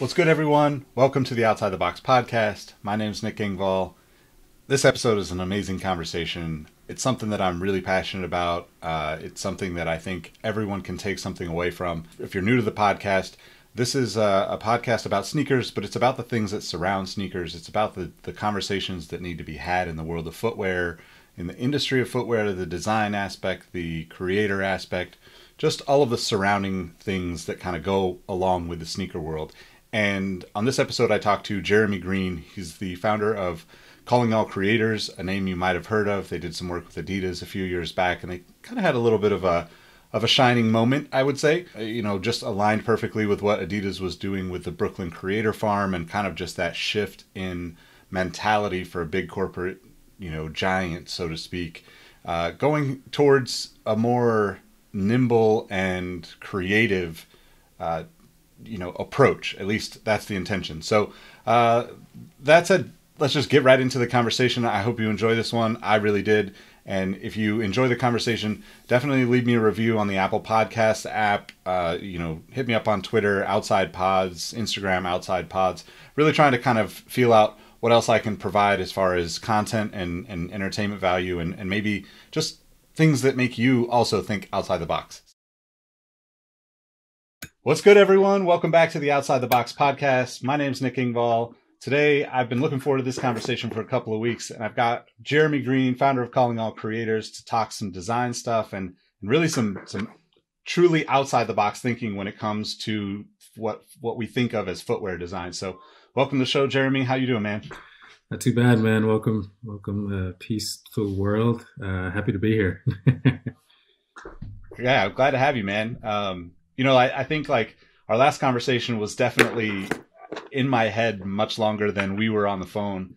What's good, everyone? Welcome to the Outside the Box podcast. My name is Nick Engvall. This episode is an amazing conversation. It's something that I'm really passionate about. Uh, it's something that I think everyone can take something away from. If you're new to the podcast, this is a, a podcast about sneakers, but it's about the things that surround sneakers. It's about the, the conversations that need to be had in the world of footwear, in the industry of footwear, the design aspect, the creator aspect, just all of the surrounding things that kind of go along with the sneaker world. And on this episode, I talked to Jeremy Green. He's the founder of Calling All Creators, a name you might have heard of. They did some work with Adidas a few years back, and they kind of had a little bit of a of a shining moment, I would say. Uh, you know, just aligned perfectly with what Adidas was doing with the Brooklyn Creator Farm, and kind of just that shift in mentality for a big corporate, you know, giant, so to speak, uh, going towards a more nimble and creative uh, you know approach. At least that's the intention. So uh, that said let's just get right into the conversation. I hope you enjoy this one. I really did. And if you enjoy the conversation definitely leave me a review on the apple podcast app. Uh, you know hit me up on twitter outside pods instagram outside pods. Really trying to kind of feel out what else i can provide as far as content and, and entertainment value and, and maybe just things that make you also think outside the box What's good, everyone? Welcome back to the Outside the Box podcast. My name's Nick Engvall. Today, I've been looking forward to this conversation for a couple of weeks, and I've got Jeremy Green, founder of Calling All Creators, to talk some design stuff and, and really some some truly outside the box thinking when it comes to what what we think of as footwear design. So, welcome to the show, Jeremy. How you doing, man? Not too bad, man. Welcome, welcome, uh, peaceful world. Uh, happy to be here. yeah, I'm glad to have you, man. Um, you know, I, I think like our last conversation was definitely in my head much longer than we were on the phone.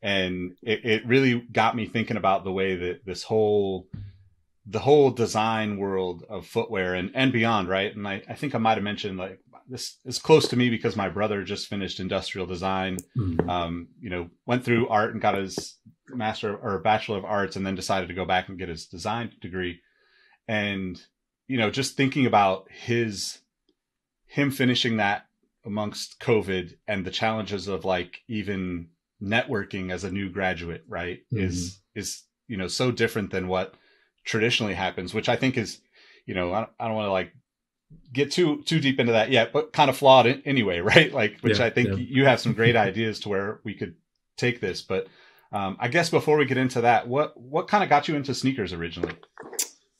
And it, it really got me thinking about the way that this whole the whole design world of footwear and, and beyond, right? And I, I think I might have mentioned like this is close to me because my brother just finished industrial design. Mm-hmm. Um, you know, went through art and got his master or bachelor of arts and then decided to go back and get his design degree. And you know, just thinking about his him finishing that amongst COVID and the challenges of like even networking as a new graduate, right? Mm-hmm. Is is you know so different than what traditionally happens, which I think is, you know, I don't, I don't want to like get too too deep into that yet, but kind of flawed in, anyway, right? Like, which yeah, I think yeah. you have some great ideas to where we could take this. But um, I guess before we get into that, what what kind of got you into sneakers originally?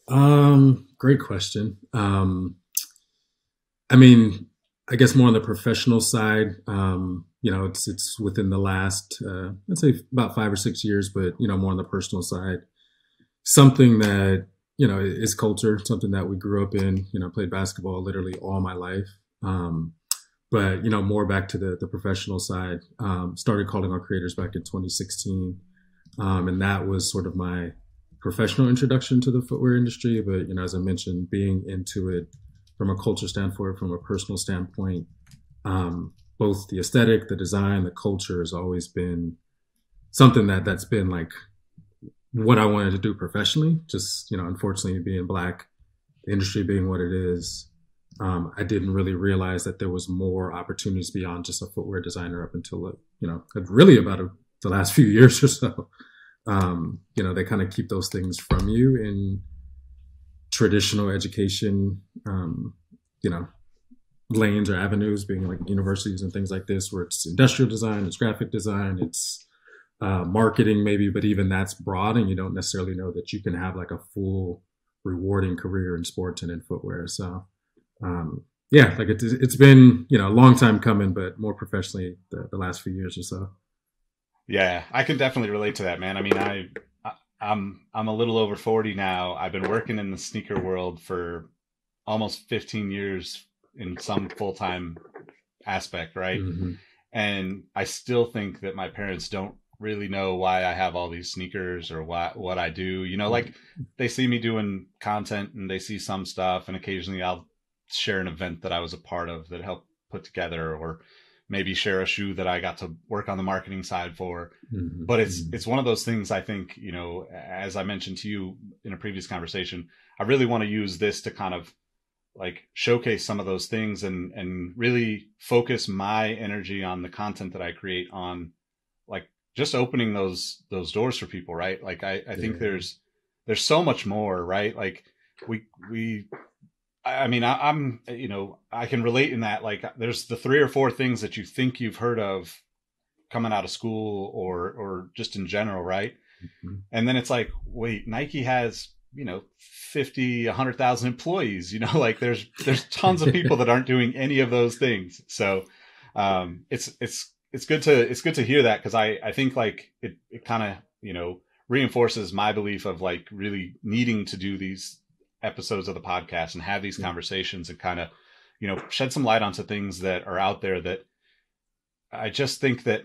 Um, great question. Um, I mean, I guess more on the professional side. Um, you know, it's it's within the last, uh, I'd say about five or six years, but you know, more on the personal side. Something that you know is culture, something that we grew up in. You know, played basketball literally all my life. Um, but you know, more back to the the professional side. Um, started calling All Creators back in 2016, um, and that was sort of my professional introduction to the footwear industry, but you know, as I mentioned, being into it from a culture standpoint, from a personal standpoint, um, both the aesthetic, the design, the culture has always been something that that's been like what I wanted to do professionally. Just you know, unfortunately, being black, the industry being what it is, um, I didn't really realize that there was more opportunities beyond just a footwear designer up until you know, really about a, the last few years or so um, you know, they kind of keep those things from you in traditional education, um, you know, lanes or avenues, being like universities and things like this, where it's industrial design, it's graphic design, it's uh, marketing maybe, but even that's broad, and you don't necessarily know that you can have like a full rewarding career in sports and in footwear. So, um, yeah, like it's, it's been you know a long time coming, but more professionally the, the last few years or so. Yeah, I can definitely relate to that, man. I mean, I, I I'm I'm a little over 40 now. I've been working in the sneaker world for almost 15 years in some full-time aspect, right? Mm-hmm. And I still think that my parents don't really know why I have all these sneakers or what what I do. You know, like they see me doing content and they see some stuff and occasionally I'll share an event that I was a part of that helped put together or maybe share a shoe that I got to work on the marketing side for. Mm-hmm. But it's mm-hmm. it's one of those things I think, you know, as I mentioned to you in a previous conversation, I really want to use this to kind of like showcase some of those things and and really focus my energy on the content that I create on like just opening those those doors for people, right? Like I, I think there's there's so much more, right? Like we we I mean I, I'm you know I can relate in that like there's the three or four things that you think you've heard of coming out of school or or just in general, right? Mm-hmm. And then it's like, wait, Nike has you know 50 100000 employees you know like there's there's tons of people that aren't doing any of those things so um it's it's it's good to it's good to hear that because i i think like it it kind of you know reinforces my belief of like really needing to do these episodes of the podcast and have these yeah. conversations and kind of you know shed some light onto things that are out there that i just think that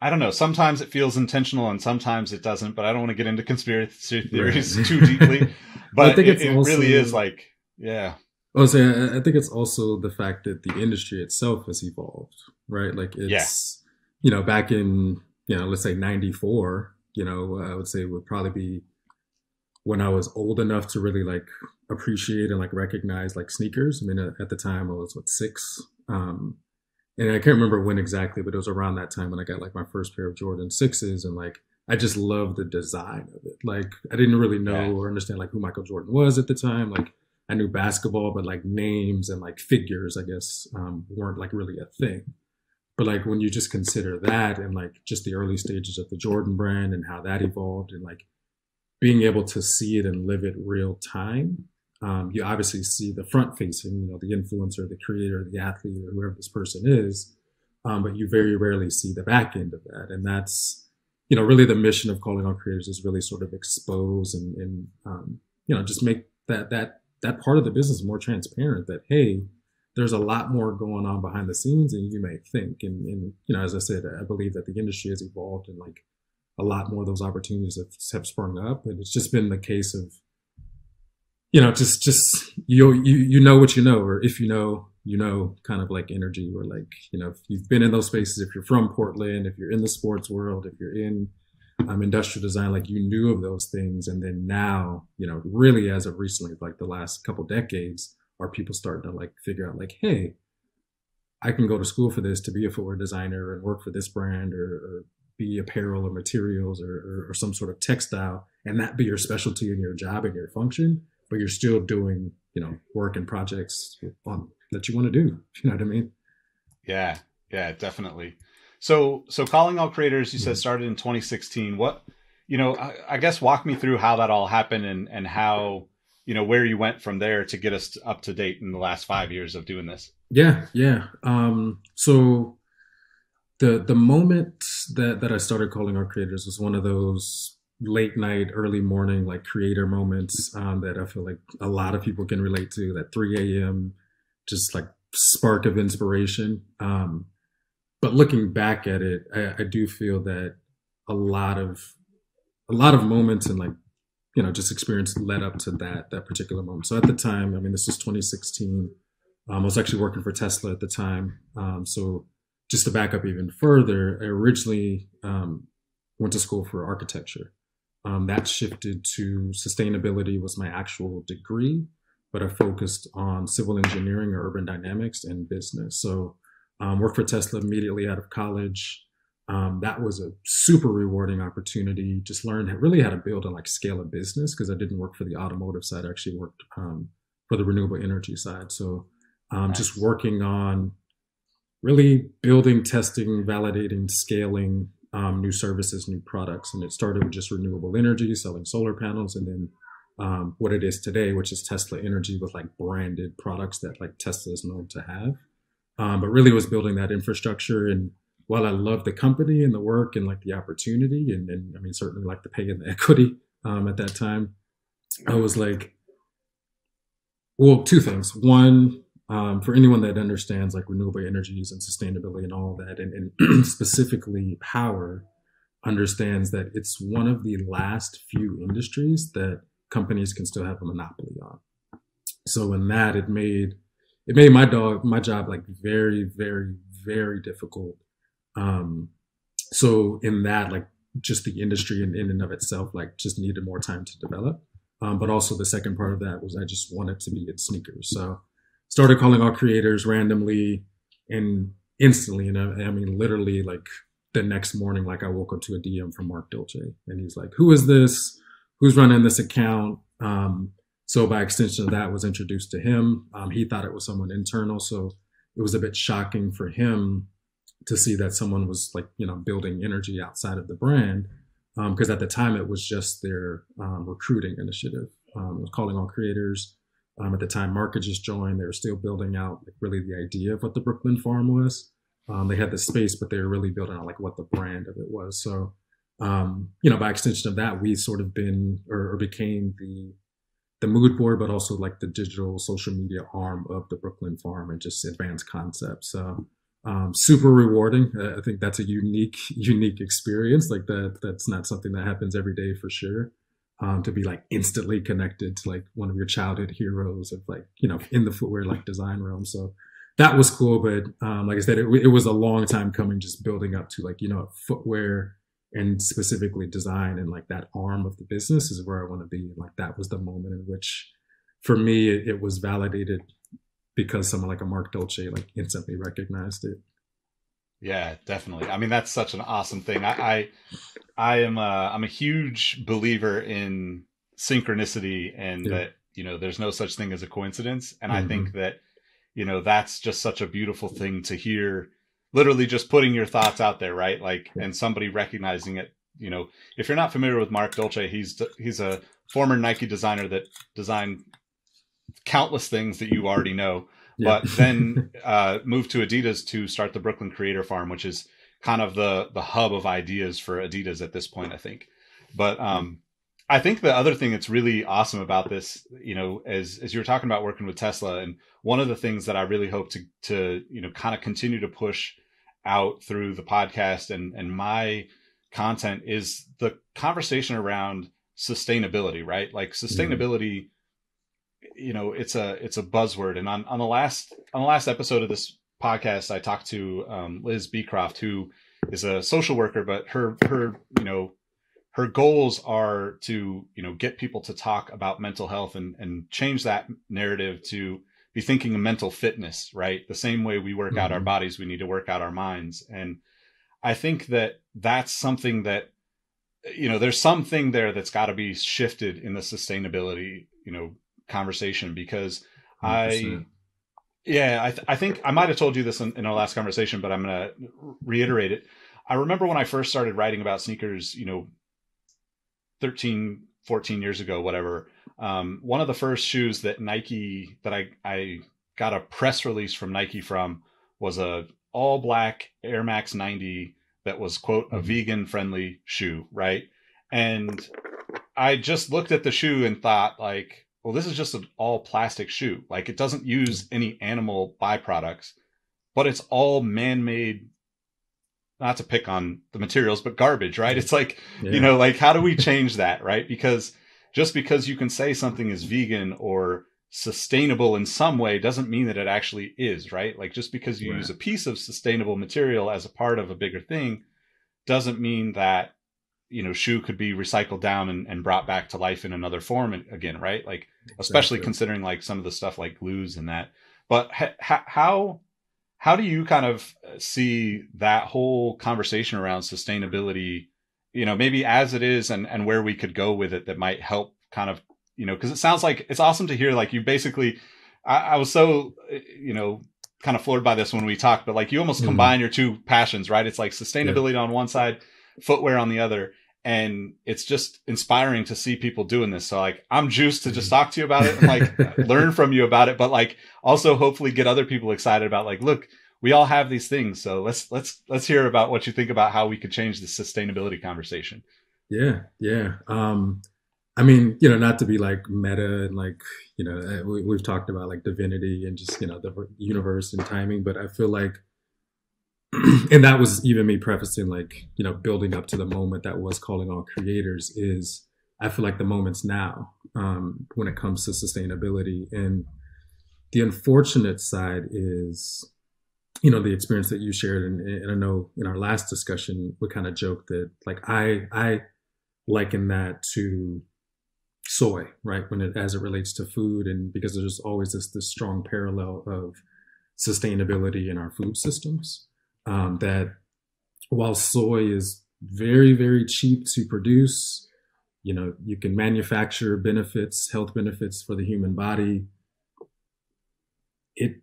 I don't know. Sometimes it feels intentional and sometimes it doesn't, but I don't want to get into conspiracy theories right. too deeply. But I think it, it also, really is like, yeah. I was saying, I think it's also the fact that the industry itself has evolved, right? Like it's, yeah. you know, back in, you know, let's say 94, you know, I would say would probably be when I was old enough to really like appreciate and like recognize like sneakers. I mean, at the time I was what, six? Um, and I can't remember when exactly, but it was around that time when I got like my first pair of Jordan sixes, and like I just loved the design of it. Like I didn't really know yeah. or understand like who Michael Jordan was at the time. Like I knew basketball, but like names and like figures, I guess, um, weren't like really a thing. But like when you just consider that and like just the early stages of the Jordan brand and how that evolved and like being able to see it and live it real time, um, you obviously see the front facing, you know, the influencer, the creator, the athlete, or whoever this person is, um, but you very rarely see the back end of that. And that's, you know, really the mission of calling all creators is really sort of expose and, and um, you know, just make that that that part of the business more transparent. That hey, there's a lot more going on behind the scenes than you may think. And, and you know, as I said, I believe that the industry has evolved and like a lot more of those opportunities have, have sprung up. And it's just been the case of you know, just just you you you know what you know, or if you know, you know, kind of like energy, or like you know, if you've been in those spaces, if you're from Portland, if you're in the sports world, if you're in um, industrial design, like you knew of those things, and then now, you know, really as of recently, like the last couple decades, are people starting to like figure out like, hey, I can go to school for this to be a footwear designer and work for this brand or, or be apparel or materials or, or, or, some sort of textile and that be your specialty in your job and your function but you're still doing you know work and projects on, that you want to do you know what i mean? Yeah yeah definitely. So so calling all creators you mm-hmm. said started in 2016 what you know I, I, guess walk me through how that all happened and and how you know where you went from there to get us up to date in the last five years of doing this. Yeah yeah. Um so the the moment that that i started calling all creators was one of those late night, early morning, like creator moments um, that I feel like a lot of people can relate to. That 3 a.m. just like spark of inspiration. Um, but looking back at it, I, I do feel that a lot of a lot of moments and like you know just experience led up to that that particular moment. So at the time, I mean, this is 2016. Um, I was actually working for Tesla at the time. Um, so just to back up even further, I originally um, went to school for architecture. Um, that shifted to sustainability was my actual degree, but I focused on civil engineering or urban dynamics and business. So um, worked for Tesla immediately out of college. Um, that was a super rewarding opportunity. Just learned really how to build and like scale a business because I didn't work for the automotive side. I actually worked um, for the renewable energy side. So um, nice. just working on really building, testing, validating, scaling um, new services, new products. And it started with just renewable energy, selling solar panels, and then um, what it is today, which is Tesla Energy with like branded products that like Tesla is known to have. Um, but really was building that infrastructure. And while I love the company and the work and like the opportunity, and, and I mean, certainly like the pay and the equity um, at that time, I was like, well, two things. One, um, for anyone that understands like renewable energies and sustainability and all that, and, and specifically power, understands that it's one of the last few industries that companies can still have a monopoly on. So in that, it made it made my dog my job like very, very, very difficult. Um, so in that, like just the industry in, in and of itself, like just needed more time to develop. Um, but also the second part of that was I just wanted to be in sneakers. So started calling all creators randomly and instantly. And I, I mean, literally, like the next morning, like I woke up to a DM from Mark Dolce, and he's like, "Who is this? Who's running this account?" Um, so by extension of that, was introduced to him. Um, he thought it was someone internal, so it was a bit shocking for him to see that someone was like you know building energy outside of the brand because um, at the time it was just their um, recruiting initiative. Um, calling all creators. Um, at the time, Mark had just joined. They were still building out like, really the idea of what the Brooklyn Farm was. Um, they had the space, but they were really building out like what the brand of it was. So, um, you know, by extension of that, we sort of been or, or became the the mood board, but also like the digital social media arm of the Brooklyn Farm and just advanced concepts. So um, super rewarding. I think that's a unique, unique experience. Like that, that's not something that happens every day for sure. Um, to be like instantly connected to like one of your childhood heroes of like you know in the footwear like design realm. So that was cool. But um, like I said, it, it was a long time coming, just building up to like you know footwear and specifically design and like that arm of the business is where I want to be. Like that was the moment in which, for me, it, it was validated because someone like a Mark Dolce like instantly recognized it. Yeah, definitely. I mean, that's such an awesome thing. I, I, I am a, I'm a huge believer in synchronicity and yeah. that you know there's no such thing as a coincidence. And mm-hmm. I think mm-hmm. that you know that's just such a beautiful thing to hear. Literally, just putting your thoughts out there, right? Like, and somebody recognizing it. You know, if you're not familiar with Mark Dolce, he's he's a former Nike designer that designed countless things that you already know. Yeah. But then uh, moved to Adidas to start the Brooklyn Creator Farm, which is kind of the the hub of ideas for Adidas at this point, I think. But um, I think the other thing that's really awesome about this, you know, as as you were talking about working with Tesla, and one of the things that I really hope to to you know kind of continue to push out through the podcast and and my content is the conversation around sustainability, right? Like sustainability. Mm you know it's a it's a buzzword and on on the last on the last episode of this podcast i talked to um, liz beecroft who is a social worker but her her you know her goals are to you know get people to talk about mental health and and change that narrative to be thinking of mental fitness right the same way we work mm-hmm. out our mm-hmm. bodies we need to work out our minds and i think that that's something that you know there's something there that's got to be shifted in the sustainability you know conversation because 100%. I, yeah, I, th- I think I might have told you this in, in our last conversation, but I'm going to reiterate it. I remember when I first started writing about sneakers, you know, 13, 14 years ago, whatever. Um, one of the first shoes that Nike that I, I got a press release from Nike from was a all black Air Max 90 that was quote a mm-hmm. vegan friendly shoe, right? And I just looked at the shoe and thought like well, this is just an all plastic shoe. Like it doesn't use hmm. any animal byproducts, but it's all man made. Not to pick on the materials, but garbage, right? It's like, yeah. you know, like how do we change that, right? Because just because you can say something is vegan or sustainable in some way doesn't mean that it actually is, right? Like just because you right. use a piece of sustainable material as a part of a bigger thing doesn't mean that you know shoe could be recycled down and, and brought back to life in another form again right like especially considering like some of the stuff like glues and that but ha- how how do you kind of see that whole conversation around sustainability you know maybe as it is and and where we could go with it that might help kind of you know because it sounds like it's awesome to hear like you basically I, I, was so you know kind of floored by this when we talked but like you almost mm-hmm. combine your two passions right it's like sustainability yeah. on one side footwear on the other and it's just inspiring to see people doing this. So like I'm juiced to just talk to you about it and like learn from you about it, but like also hopefully get other people excited about like, look, we all have these things. So let's let's let's hear about what you think about how we could change the sustainability conversation. Yeah, yeah. Um I mean, you know, not to be like meta and like, you know, eh, we, have talked about like divinity and just, you know, the universe and timing, but I feel like and that was even me prefacing like you know building up to the moment that was calling all creators is i feel like the moment's now um, when it comes to sustainability and the unfortunate side is you know the experience that you shared and, and i know in our last discussion we kind of joked that like i i liken that to soy, right? When it as it relates to food, and because there's always this this strong parallel of sustainability in our food systems. Um, that while soy is very very cheap to produce, you know you can manufacture benefits, health benefits for the human body. It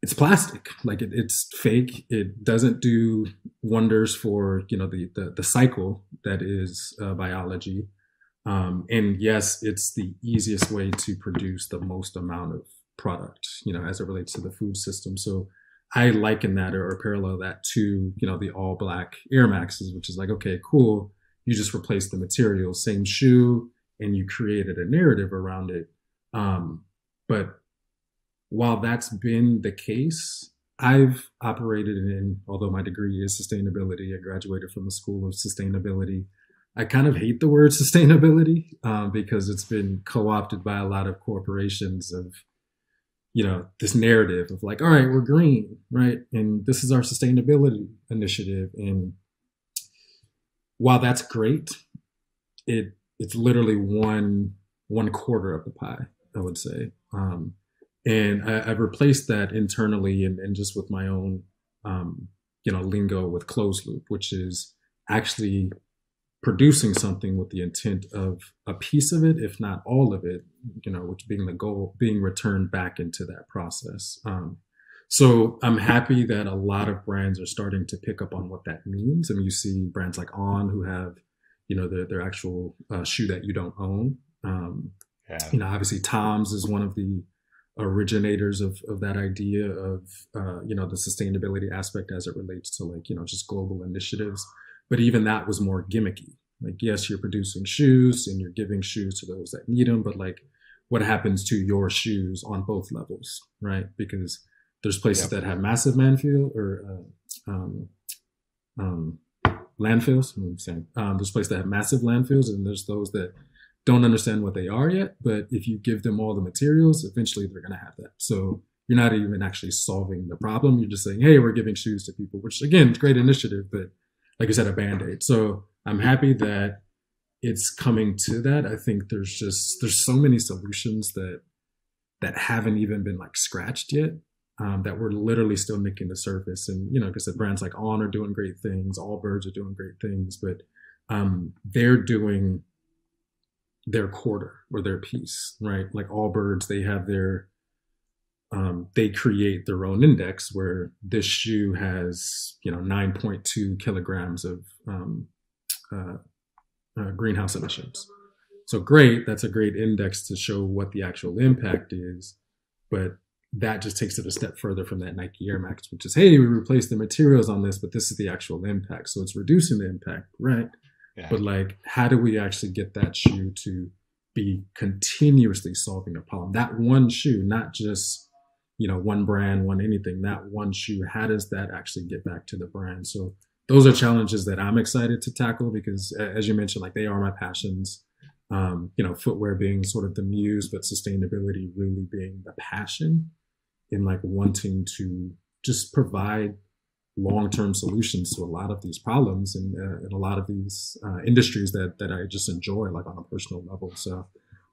it's plastic like it, it's fake it doesn't do wonders for you know the the, the cycle that is uh, biology um, and yes, it's the easiest way to produce the most amount of product, you know, as it relates to the food system. So I liken that or, parallel that to, you know, the all black Air Maxes, which is like, okay, cool. You just replace the material, same shoe, and you created a narrative around it. Um, but while that's been the case, I've operated in, although my degree is sustainability, I graduated from the School of Sustainability. I kind of hate the word sustainability um, because it's been co-opted by a lot of corporations of, you know, this narrative of like, all right, we're green, right, and this is our sustainability initiative. And while that's great, it it's literally one one quarter of the pie, I would say. Um, and I, have replaced that internally and, and, just with my own, um, you know, lingo with closed loop, which is actually producing something with the intent of a piece of it, if not all of it, you know, which being the goal, being returned back into that process. Um, so I'm happy that a lot of brands are starting to pick up on what that means. I mean, you see brands like On who have, you know, their, their actual uh, shoe that you don't own. Um, yeah. You know, obviously Tom's is one of the originators of, of that idea of, uh, you know, the sustainability aspect as it relates to like, you know, just global initiatives. But even that was more gimmicky. Like, yes, you're producing shoes and you're giving shoes to those that need them, but like, what happens to your shoes on both levels, right? Because there's places that have massive landfill or uh, um, um, landfills. I'm saying um, there's places that have massive landfills, and there's those that don't understand what they are yet. But if you give them all the materials, eventually they're going to have that. So you're not even actually solving the problem. You're just saying, "Hey, we're giving shoes to people," which again, it's great initiative, but like I said, a band aid. So I'm happy that it's coming to that. I think there's just there's so many solutions that that haven't even been like scratched yet. Um, that we're literally still nicking the surface. And you know, because the brands like On are doing great things, Allbirds are doing great things, but um, they're doing their quarter or their piece, right? Like Allbirds, they have their um, they create their own index where this shoe has you know 9.2 kilograms of um, uh, uh, greenhouse emissions. So great that's a great index to show what the actual impact is but that just takes it a step further from that nike air max which is hey we replaced the materials on this but this is the actual impact. So it's reducing the impact right? Yeah. but like how do we actually get that shoe to be continuously solving a problem? That one shoe not just you know one brand one anything that one shoe how does that actually get back to the brand. So those are challenges that i'm excited to tackle because as you mentioned like they are my passions. Um, you know footwear being sort of the muse but sustainability really being the passion in like wanting to just provide long-term solutions to a lot of these problems and, uh, and a lot of these uh, industries that that i just enjoy like on a personal level. So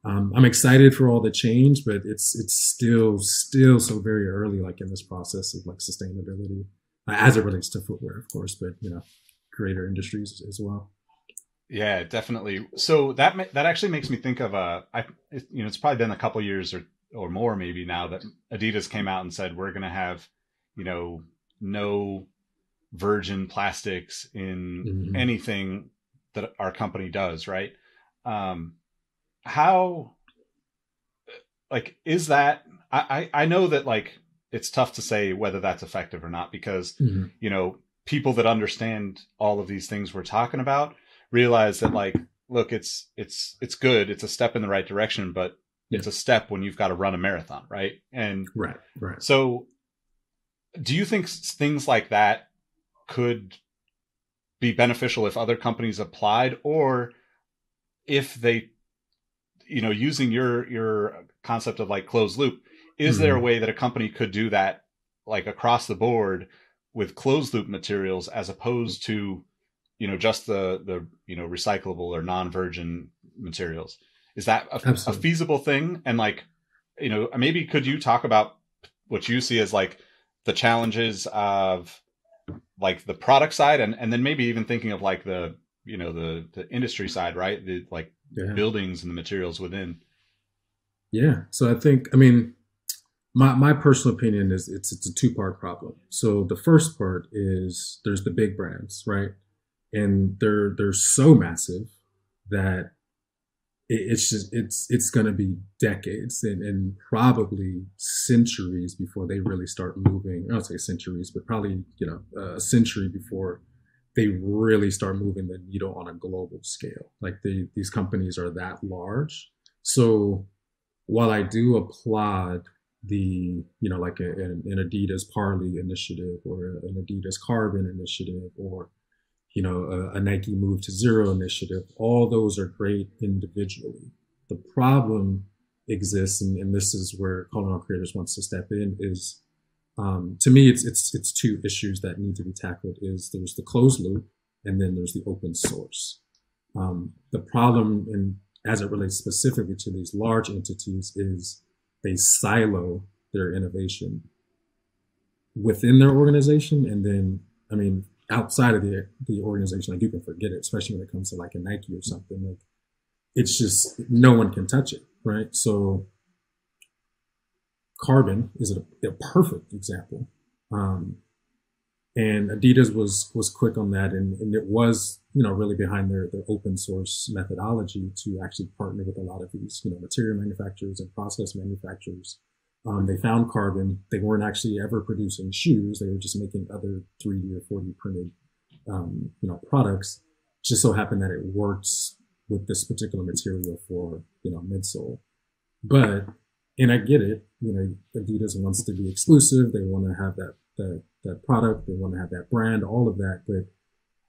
um, I'm excited for all the change, but it's it's still still so very early, like in this process of like sustainability, uh, as it relates to footwear, of course, but you know, greater industries as well. Yeah, definitely. So that that actually makes me think of a, uh, you know, it's probably been a couple years or or more maybe now that Adidas came out and said we're going to have, you know, no virgin plastics in mm-hmm. anything that our company does, right? Um, how like is that I, I know that like it's tough to say whether that's effective or not because mm-hmm. you know people that understand all of these things we're talking about realize that like look it's it's it's good it's a step in the right direction but yeah. it's a step when you've got to run a marathon right and right right so do you think things like that could be beneficial if other companies applied or if they you know, using your your concept of like closed loop, is mm-hmm. there a mm-hmm. way that a company could do that like across the board with closed loop materials as opposed to you know just the the you know recyclable or non-virgin materials Is that a, a feasible thing? And like, you know, maybe could you talk about what you see as like the challenges of like the product side and, and then maybe even thinking of like the, you know, the, the industry side, right? The like yeah. buildings and the materials within. Yeah. So I think, I mean, my, my personal opinion is it's it's a two part problem. So the first part is there's the big brands, right? And they're they're so massive that it's just it's it's going to be decades and, and probably centuries before they really start moving. I don't say centuries, but probably you know a century before they really start moving the needle on a global scale. Like they, these companies are that large. So while I do applaud the you know like a, an, Adidas Parley initiative or an Adidas Carbon initiative or you know a, a Nike Move to Zero initiative. All those are great individually. The problem exists, and, and this is where Calling All Creators wants to step in. Is um, to me, it's it's it's two issues that need to be tackled. Is there's the closed loop, and then there's the open source. Um, the problem, and as it relates specifically to these large entities, is they silo their innovation within their organization and then i mean outside of the the organization like you can forget it especially when it comes to like a nike or something like it's just no one can touch it right so carbon is a, a perfect example. Um, and adidas was was quick on that and, and it was you know really behind their their open source methodology to actually partner with a lot of these you know material manufacturers and process manufacturers. Um, they found carbon. They weren't actually ever producing shoes. They were just making other 3d or 4d printed um, you know products. Just so happened that it works with this particular material for you know midsole. But and i get it you know adidas wants to be exclusive they want to have that that that product they want to have that brand all of that but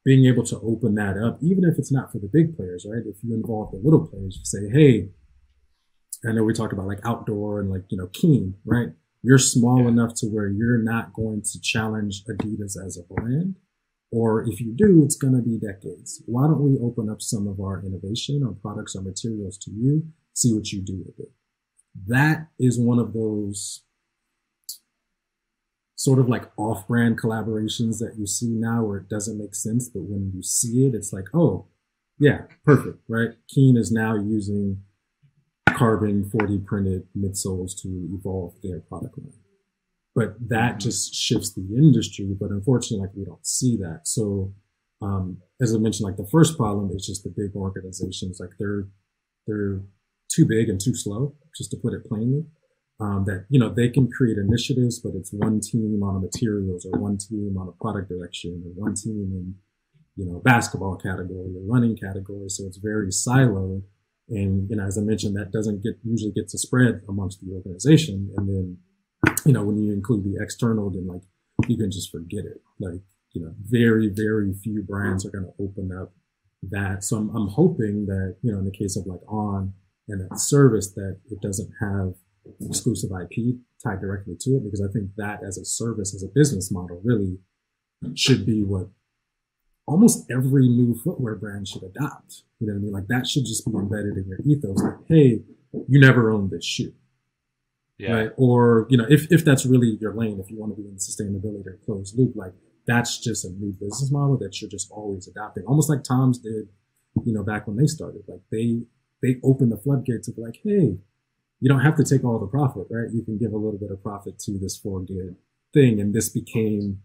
being able to open that up, even if it's not for the big players, right? If you involve the little players, you say, hey, I know we talked about like outdoor and like, you know, Keen, right? You're small yeah. enough to where you're not going to challenge Adidas as a brand. Or if you do, it's going to be decades. Why don't we open up some of our innovation or products or materials to you, see what you do with it? That is one of those sort of like off-brand collaborations that you see now where it doesn't make sense, but when you see it, it's like, oh, yeah, perfect, right? Keen is now using carbon 4D printed midsoles to evolve their product line. But that mm-hmm. just shifts the industry. But unfortunately, like we don't see that. So, um, as I mentioned, like the first problem is just the big organizations. Like they're they're too big and too slow, just to put it plainly um, that you know they can create initiatives, but it's one team on a materials or one team on a product direction or one team in you know basketball category or running category. So it's very siloed, and you know as I mentioned, that doesn't get usually get to spread amongst the organization. And then you know when you include the external, then like you can just forget it. Like you know very very few brands are going to open up that. So I'm, I'm hoping that you know in the case of like on and that service that it doesn't have exclusive IP tied directly to it because I think that as a service, as a business model, really should be what almost every new footwear brand should adopt. You know what I mean? Like that should just be embedded in your ethos. Like, hey, you never owned this shoe. Yeah. Right. Or, you know, if, if that's really your lane, if you want to be in sustainability or closed loop, like that's just a new business model that you're just always adopting. Almost like Tom's did, you know, back when they started. Like they they opened the floodgates of like, hey, you don't have to take all the profit, right? You can give a little bit of profit to this for good thing. And this became,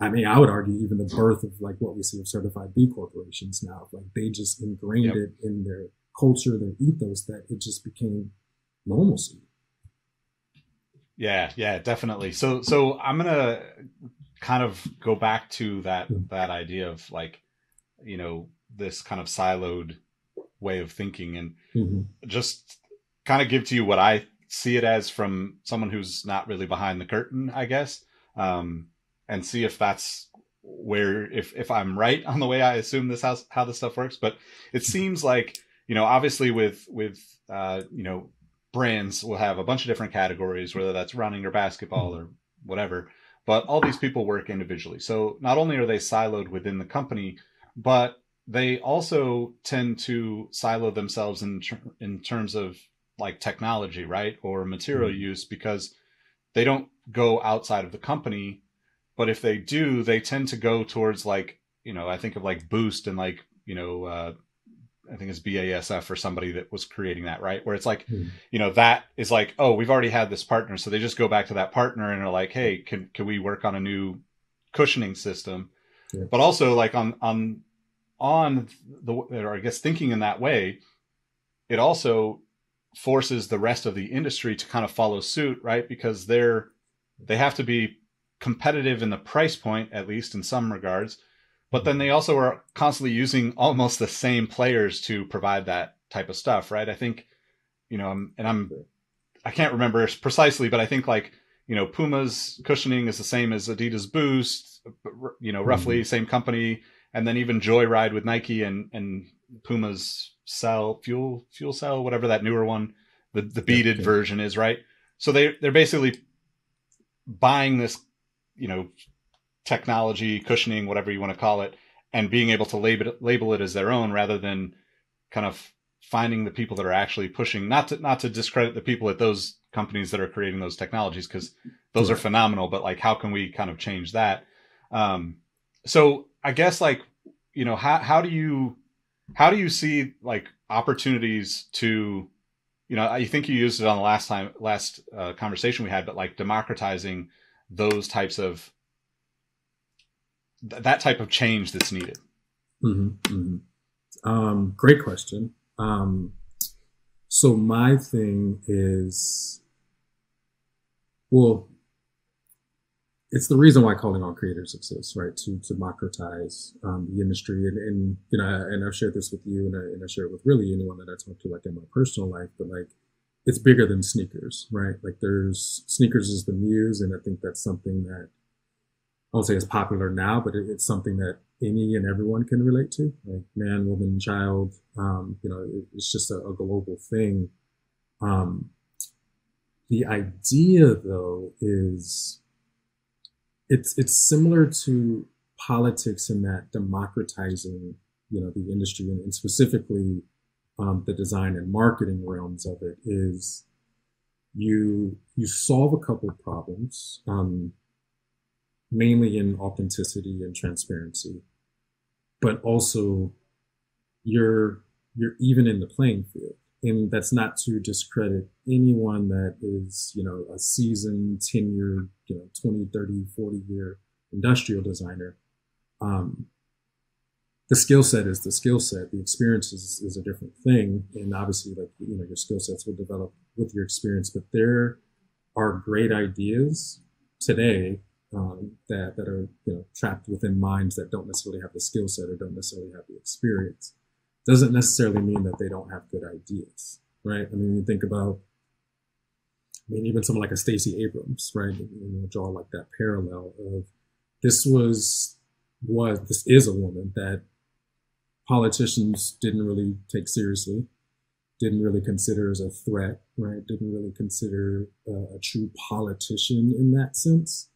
I mean, I would argue even the birth of like what we see of certified B corporations now. Like they just ingrained yep. it in their culture, their ethos that it just became normalcy. Yeah, yeah, definitely. So, so I'm gonna kind of go back to that mm-hmm. that idea of like, you know, this kind of siloed way of thinking, and mm-hmm. just kind of give to you what I see it as from someone who's not really behind the curtain, I guess, um, and see if that's where if if I'm right on the way I assume this how how this stuff works. But it seems like you know, obviously with with uh, you know brands will have a bunch of different categories, whether that's running or basketball or whatever. But all these people work individually. So not only are they siloed within the company, but they also tend to silo themselves in in terms of like technology, right, or material mm-hmm. use because they don't go outside of the company. But if they do, they tend to go towards like you know I think of like Boost and like you know uh, I think it's BASF or somebody that was creating that, right? Where it's like, mm. you know, that is like, oh, we've already had this partner, so they just go back to that partner and are like, hey, can can we work on a new cushioning system? Yeah. But also like on on on the or I guess thinking in that way, it also forces the rest of the industry to kind of follow suit, right? Because they're they have to be competitive in the price point, at least in some regards but then they also are constantly using almost the same players to provide that type of stuff, right? I think, you know, and I'm, I can't remember precisely, but I think like, you know, Puma's cushioning is the same as Adidas Boost, you know, roughly mm-hmm. same company. And then even Joyride with Nike and, and Puma's cell, fuel, fuel cell, whatever that newer one, the, the beaded yeah, yeah. version is, right? So they, they're basically buying this, you know, technology, cushioning, whatever you want to call it, and being able to label it, label it as their own rather than kind of finding the people that are actually pushing not to not to discredit the people at those companies that are creating those technologies because those are phenomenal but like how can we kind of change that um so i guess like you know how how do you how do you see like opportunities to you know i think you used it on the last time last uh, conversation we had but like democratizing those types of th- that type of change that's needed? Mm-hmm, mm-hmm. Um, great question. Um, so my thing is, well, it's the reason why calling all creators exists, right? To, democratize um, the industry, and, and you know, and I've shared this with you, and I, and I share it with really anyone that I talk to, like in my personal life. But like, it's bigger than sneakers, right? Like, there's sneakers is the muse, and I think that's something that I won't say is popular now, but it, it's something that any and everyone can relate to, like man, woman, child. Um, you know, it, it's just a, a, global thing. Um, the idea, though, is it's it's similar to politics in that democratizing, you know, the industry and, and specifically um, the design and marketing realms of it is you you solve a couple of problems. Um, mainly in authenticity and transparency, but also you're you're even in the playing field. And that's not to discredit anyone that is, you know, a seasoned, tenured, you know, 20, 30, 40 year industrial designer. Um, the skill set is the skill set. The experience is, is a different thing. And obviously, like, you know, your skill sets will develop with your experience, but there are great ideas today um, that that are you know trapped within minds that don't necessarily have the skill set or don't necessarily have the experience doesn't necessarily mean that they don't have good ideas right i mean you think about i mean even someone like a stacey abrams right you know draw like that parallel of this was was this is a woman that politicians didn't really take seriously didn't really consider as a threat right didn't really consider uh, a true politician in that sense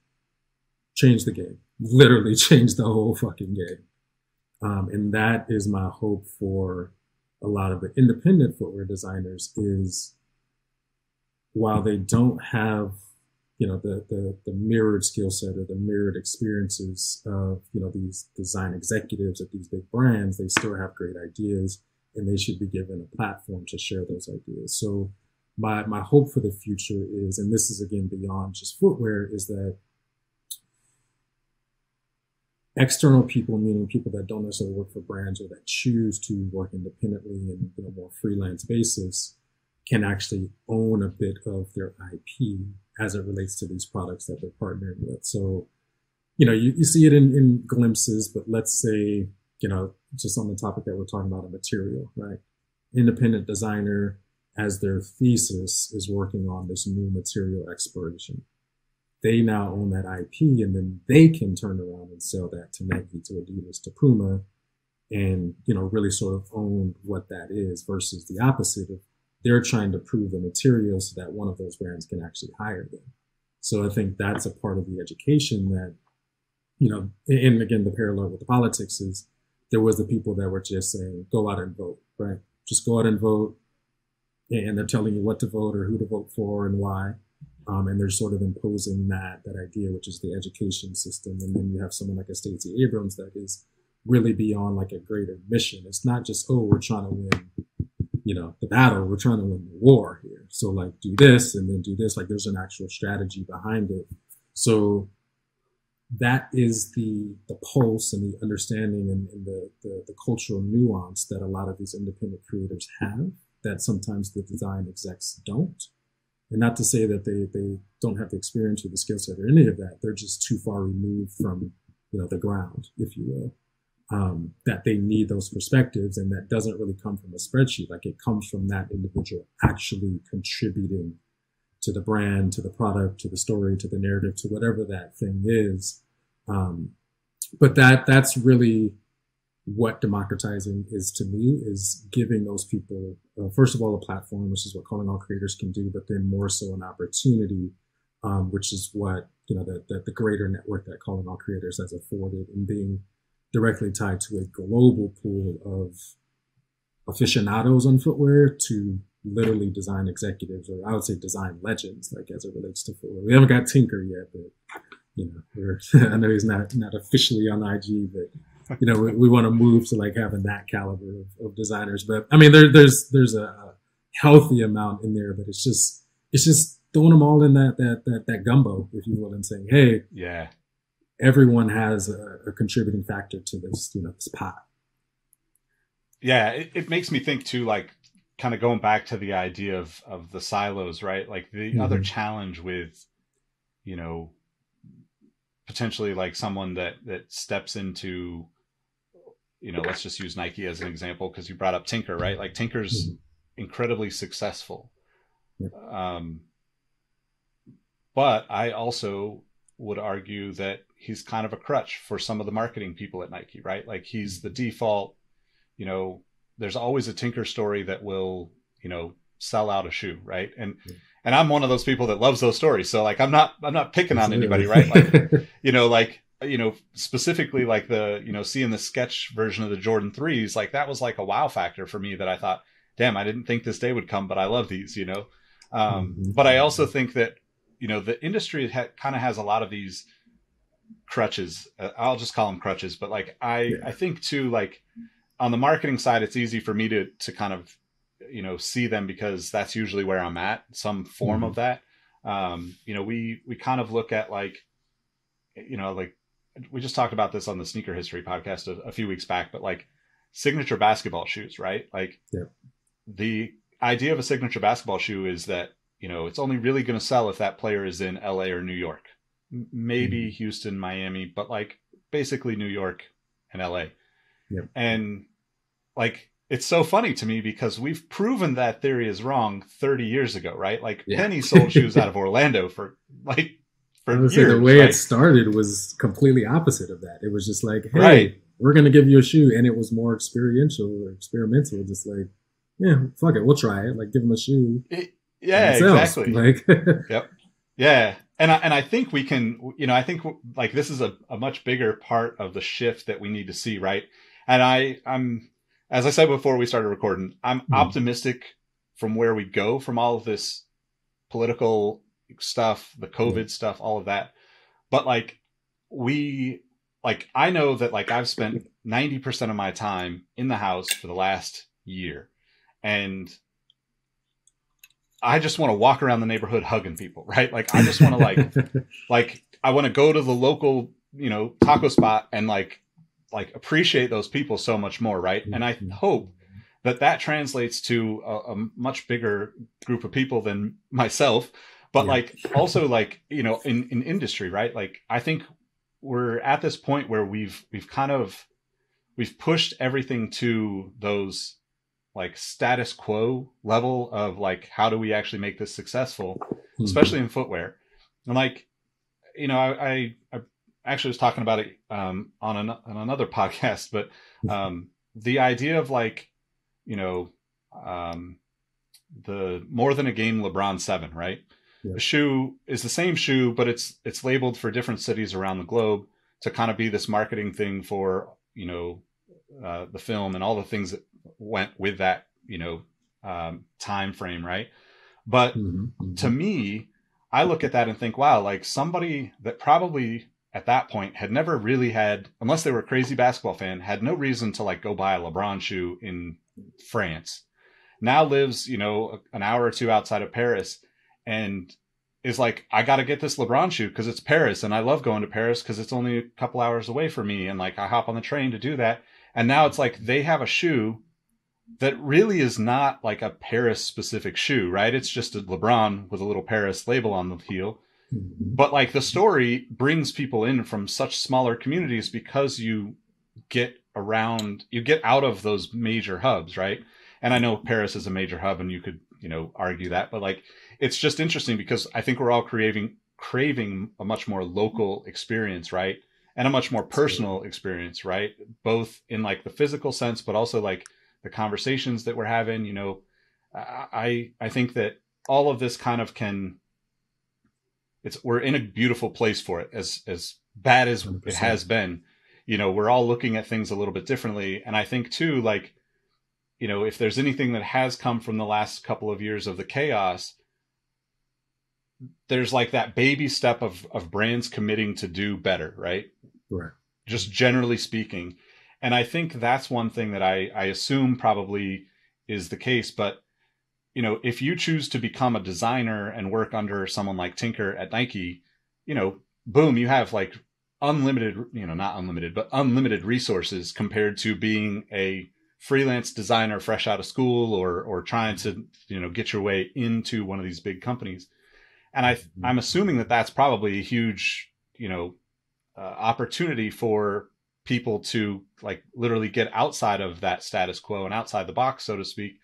changed the game. Literally changed the whole fucking game. Um, and that is my hope for a lot of the independent footwear designers is while they don't have you know the the, the mirrored skill set or the mirrored experiences of you know these design executives at these big brands they still have great ideas and they should be given a platform to share those ideas. So my my hope for the future is and this is again beyond just footwear is that external people, meaning people that don't necessarily work for brands or that choose to work independently and you know more freelance basis, can actually own a bit of their IP as it relates to these products that they're partnering with. So, you know, you, you see it in, in glimpses, but let's say, you know, just on the topic that we're talking about, a material, right? Independent designer as their thesis is working on this new material exploration they now own that IP and then they can turn around and sell that to Nike, to Adidas, to Puma, and you know really sort of own what that is versus the opposite of they're trying to prove the material so that one of those brands can actually hire them. So I think that's a part of the education that you know, and again the parallel with the politics is there was the people that were just saying, go out and vote, right? Just go out and vote. And they're telling you what to vote or who to vote for and why. Um, and they're sort of imposing that, that idea, which is the education system. And then you have someone like a Stacey Abrams that is really beyond like a greater mission. It's not just, oh, we're trying to win, you know, the battle. We're trying to win the war here. So like do this and then do this. Like there's an actual strategy behind it. So that is the the pulse and the understanding and, and the, the, the cultural nuance that a lot of these independent creators have that sometimes the design execs don't. And not to say that they, they don't have the experience or the skill set or any of that. They're just too far removed from, you know, the ground, if you will. Um, that they need those perspectives and that doesn't really come from a spreadsheet. Like it comes from that individual actually contributing to the brand, to the product, to the story, to the narrative, to whatever that thing is. Um, but that that's really what democratizing is to me is giving those people uh, first of all a platform, which is what calling all creators can do, but then more so an opportunity, um, which is what you know the, the, the greater network that calling all creators has afforded, and being directly tied to a global pool of aficionados on footwear to literally design executives, or I would say design legends, like as it relates to footwear. We haven't got Tinker yet, but you know, I know he's not not officially on IG, but you know, we, we want to move to like having that caliber of, of designers. But I mean, there, there's there's a healthy amount in there, but it's just it's just throwing them all in that that that that gumbo, if you will, and saying, hey, yeah, everyone has a, a contributing factor to this, you know, this pot. Yeah, it, it makes me think too, like kind of going back to the idea of of the silos, right? Like the mm-hmm. other challenge with, you know, potentially like someone that that steps into, you know, let's just use Nike as an example because you brought up Tinker, right? Like Tinker's mm-hmm. incredibly successful. Um, but I also would argue that he's kind of a crutch for some of the marketing people at Nike, right? Like he's the default, you know, there's always a tinker story that will you know sell out a shoe right and yeah. and i'm one of those people that loves those stories so like i'm not i'm not picking on anybody right like you know like you know specifically like the you know seeing the sketch version of the jordan 3s like that was like a wow factor for me that i thought damn i didn't think this day would come but i love these you know um, mm-hmm. but i also think that you know the industry ha- kind of has a lot of these crutches uh, i'll just call them crutches but like i yeah. i think too like on the marketing side, it's easy for me to to kind of you know see them because that's usually where I'm at, some form mm-hmm. of that. Um, you know, we we kind of look at like you know like we just talked about this on the sneaker history podcast a, a few weeks back, but like signature basketball shoes, right? Like yeah. the idea of a signature basketball shoe is that you know it's only really going to sell if that player is in LA or New York, maybe mm-hmm. Houston, Miami, but like basically New York and LA. Yep. And like it's so funny to me because we've proven that theory is wrong 30 years ago, right? Like yeah. Penny sold shoes out of Orlando for like for years. the way right? it started was completely opposite of that. It was just like, hey, right. we're gonna give you a shoe, and it was more experiential or experimental. Just like, yeah, fuck it, we'll try it. Like, give them a shoe. It, yeah, exactly. Like, yep. Yeah, and I, and I think we can, you know, I think like this is a, a much bigger part of the shift that we need to see, right? And I, I'm, as I said before we started recording, I'm mm. optimistic from where we go from all of this political stuff, the COVID mm. stuff, all of that. But like, we, like, I know that like I've spent 90% of my time in the house for the last year. And I just want to walk around the neighborhood hugging people, right? Like I just want to like like I want to go to the local, you know, taco spot and like like appreciate those people so much more, right? And I hope that that translates to a, a much bigger group of people than myself, but yeah. like also like you know in in industry, right? Like I think we're at this point where we've we've kind of we've pushed everything to those like status quo level of like how do we actually make this successful mm-hmm. especially in footwear and like you know I, I, I actually was talking about it um, on, an, on another podcast, but um, the idea of like, you know, um, the more than a game LeBron seven, right? Yeah. The shoe is the same shoe, but it's it's labeled for different cities around the globe to kind of be this marketing thing for you know uh, the film and all the things that went with that, you know, um, time frame, right? But mm-hmm, mm-hmm. to me, I look at that and think, wow, like somebody that probably at that point had never really had, unless they were a crazy basketball fan, had no reason to like go buy a LeBron shoe in France. Now lives, you know, an hour or two outside of Paris and is like, I got to get this LeBron shoe because it's Paris and I love going to Paris because it's only a couple hours away from me. And like, I hop on the train to do that. And now it's like they have a shoe that really is not like a Paris specific shoe, right? It's just a LeBron with a little Paris label on the heel. Mm-hmm. But like the story brings people in from such smaller communities because you get around, you get out of those major hubs, right? And I know Paris is a major hub and you could, you know, argue that, but like it's just interesting because I think we're all craving craving a much more local experience, right? And a much more personal experience, right? Both in like the physical sense, but also like the conversations that we're having. You know, I I think that all of this kind of can. It's we're in a beautiful place for it. As as bad as 100%. it has been, you know, we're all looking at things a little bit differently. And I think too, like, you know, if there's anything that has come from the last couple of years of the chaos, there's like that baby step of of brands committing to do better, right? Right. Just generally speaking. And I think that's one thing that I, I assume probably is the case. But, you know, if you choose to become a designer and work under someone like Tinker at Nike, you know, boom, you have like unlimited, you know, not unlimited, but unlimited resources compared to being a freelance designer fresh out of school or or trying to, you know, get your way into one of these big companies. And I mm-hmm. I'm assuming that that's probably a huge, you know, uh, opportunity for people to like literally get outside of that status quo and outside the box, so to speak,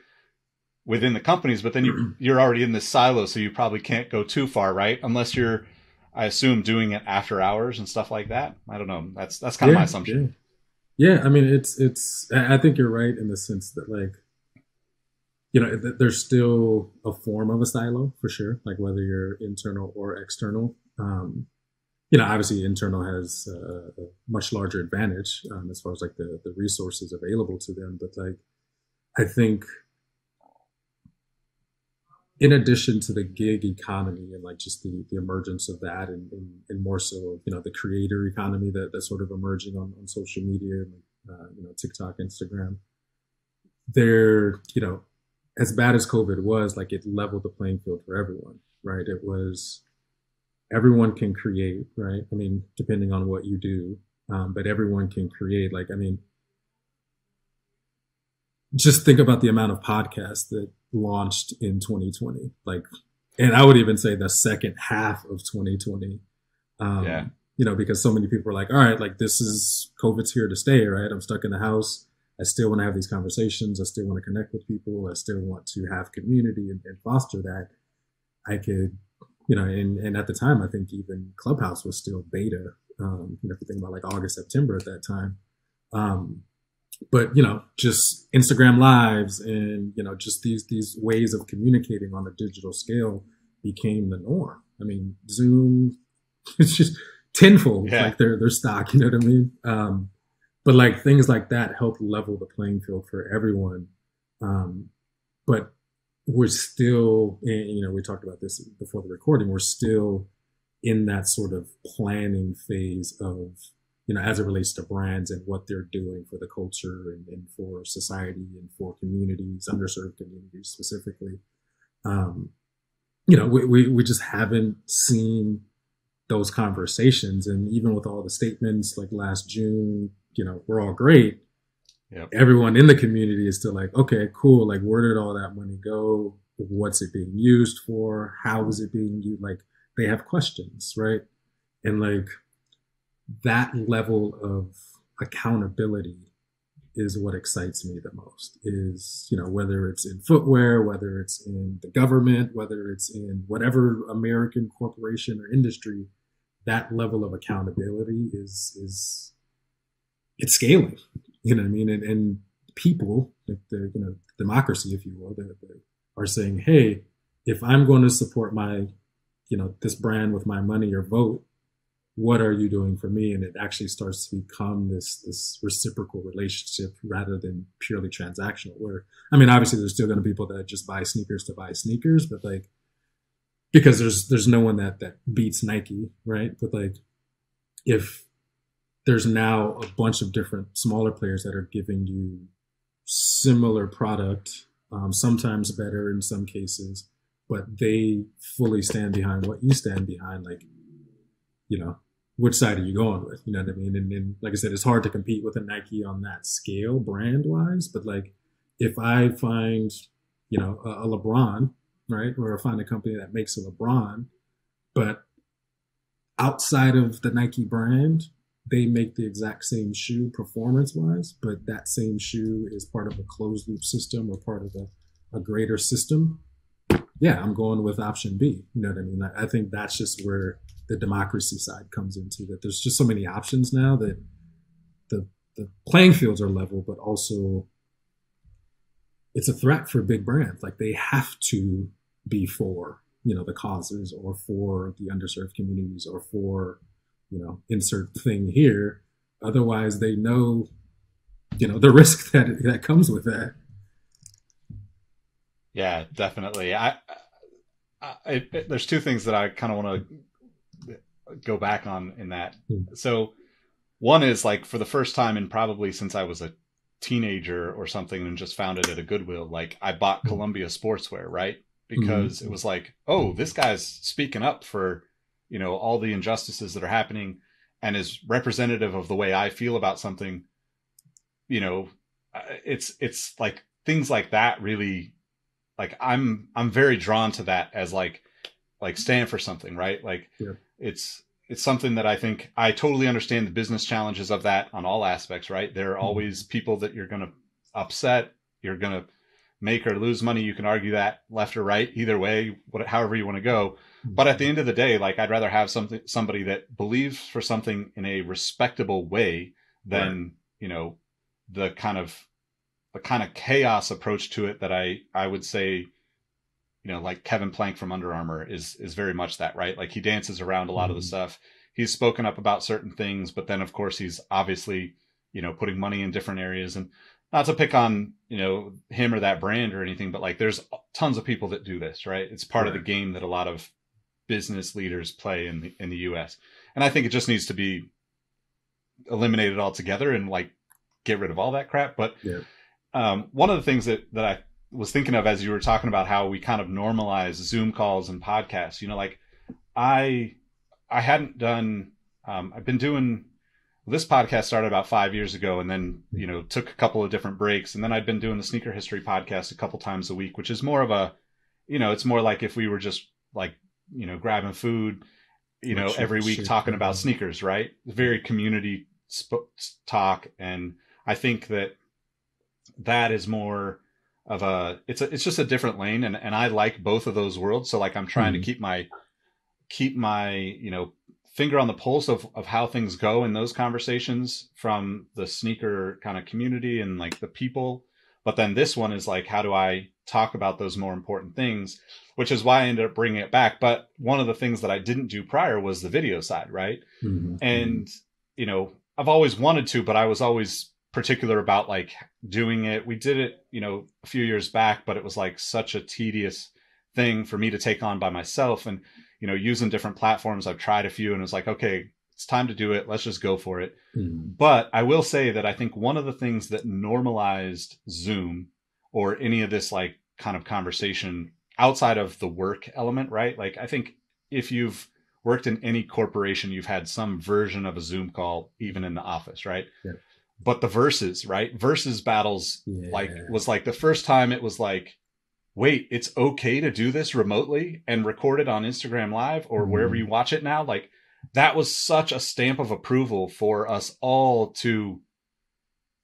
within the companies. But then you you're already in this silo, so you probably can't go too far, right? Unless you're, I assume, doing it after hours and stuff like that. I don't know. That's that's kind yeah, of my assumption. Yeah. yeah, I mean, it's it's. I think you're right in the sense that like you know, there's still a form of a silo for sure, like whether you're internal or external. Um, you know, obviously internal has a, much larger advantage um, as far as like the, the resources available to them. But like, I think in addition to the gig economy and like just the, the emergence of that and, and, and more so, you know, the creator economy that, that's sort of emerging on, on social media, uh, you know, TikTok, Instagram, there, you know, as bad as COVID was, like it leveled the playing field for everyone, right? It was, everyone can create, right? I mean, depending on what you do, um, but everyone can create. Like, I mean, just think about the amount of podcasts that launched in 2020. Like, and I would even say the second half of 2020. Um, yeah. You know, because so many people are like, all right, like this is COVID's here to stay, right? I'm stuck in the house. I still want to have these conversations. I still want to connect with people. I still want to have community and, and foster that. I could you know, and, and at the time, I think even Clubhouse was still beta. Um, you know, if you think about like August, September at that time. Um, but you know, just Instagram lives and you know, just these these ways of communicating on a digital scale became the norm. I mean, Zoom, it's just tenfold yeah. like their their stock. You know what I mean? Um, but like things like that help level the playing field for everyone. Um, but we're still, you know, we talked about this before the recording, we're still in that sort of planning phase of, you know, as it relates to brands and what they're doing for the culture and, and for society and for communities, underserved communities specifically. Um, you know, we, we, we just haven't seen those conversations. And even with all the statements like last June, you know, we're all great Yep. Everyone in the community is still like, okay, cool. Like, where did all that money go? What's it being used for? How is it being used? Like, they have questions, right? And like that level of accountability is what excites me the most is you know whether it's in footwear whether it's in the government whether it's in whatever american corporation or industry that level of accountability is is it's scaling you know what I mean? And, and people, like the you know democracy, if you will, they are saying, hey, if I'm going to support my, you know, this brand with my money or vote, what are you doing for me? And it actually starts to become this this reciprocal relationship rather than purely transactional. Where I mean, obviously, there's still going to be people that just buy sneakers to buy sneakers, but like because there's there's no one that that beats Nike, right? But like if there's now a bunch of different smaller players that are giving you similar product, um, sometimes better in some cases, but they fully stand behind what you stand behind. Like, you know, which side are you going with? You know what I mean? And, like I said, it's hard to compete with a Nike on that scale brand wise, but like if I find, you know, a, a LeBron, right, or I find a company that makes a LeBron, but outside of the Nike brand, they make the exact same shoe performance wise, but that same shoe is part of a closed loop system or part of a, a greater system. Yeah, I'm going with option B. You know what I mean? I, I think that's just where the democracy side comes into that. There's just so many options now that the the playing fields are level, but also it's a threat for big brands. Like they have to be for you know the causes or for the underserved communities or for you know insert thing here otherwise they know you know the risk that that comes with that yeah definitely i, I it, there's two things that i kind of want to go back on in that hmm. so one is like for the first time and probably since i was a teenager or something and just found it at a goodwill like i bought hmm. columbia sportswear right because mm-hmm. it was like, oh, this guy's speaking up for, you know, all the injustices that are happening and is representative of the way I feel about something. You know, it's it's like things like that really like I'm I'm very drawn to that as like like stand for something, right? Like yeah. it's it's something that I think I totally understand the business challenges of that on all aspects, right? There are mm-hmm. always people that you're going to upset, you're going to make or lose money. You can argue that left or right, either way, what, however you want to go. But at the end of the day, like I'd rather have something, somebody that believes for something in a respectable way than, right. you know, the kind of, the kind of chaos approach to it that I, I would say, you know, like Kevin Plank from Under Armour is, is very much that, right? Like he dances around a lot mm-hmm. of the mm-hmm. stuff. He's spoken up about certain things, but then of course he's obviously, you know, putting money in different areas. And not to pick on you know him or that brand or anything but like there's tons of people that do this right? It's part of the game that a lot of business leaders play in the in the US and i think it just needs to be eliminated altogether and like get rid of all that crap. But yeah. um, one of the things that that i was thinking of as you were talking about how we kind of normalize zoom calls and podcasts you know like i i hadn't done um, i've been doing this podcast started about five years ago and then you know took a couple of different breaks. And then i'd been doing the sneaker history podcast a couple times a week which is more of a you know it's more like if we were just like you know grabbing food you know every week talking about sneakers right? Very community sp- talk. And i think that that is more of a it's a it's just a different lane. And and i like both of those worlds. So like i'm trying mm-hmm. to keep my keep my you know finger on the pulse of, of how things go in those conversations from the sneaker kind of community and like the people. But then this one is like, how do I talk about those more important things? Which is why I ended up bringing it back. But one of the things that I didn't do prior was the video side, right? Mm-hmm. And, you know, I've always wanted to, but I was always particular about like doing it. We did it, you know, a few years back, but it was like such a tedious thing for me to take on by myself. And you know, using different platforms. I've tried a few and it's like, okay, it's time to do it. Let's just go for it. Mm. But I will say that I think one of the things that normalized Zoom or any of this like kind of conversation outside of the work element, right? Like I think if you've worked in any corporation, you've had some version of a Zoom call, even in the office, right? Yeah. But the Verzuz, right? Verzuz battles, yeah. like was like the first time it was like wait, it's okay to do this remotely and record it on Instagram Live or mm-hmm. wherever you watch it now. Like that was such a stamp of approval for us all to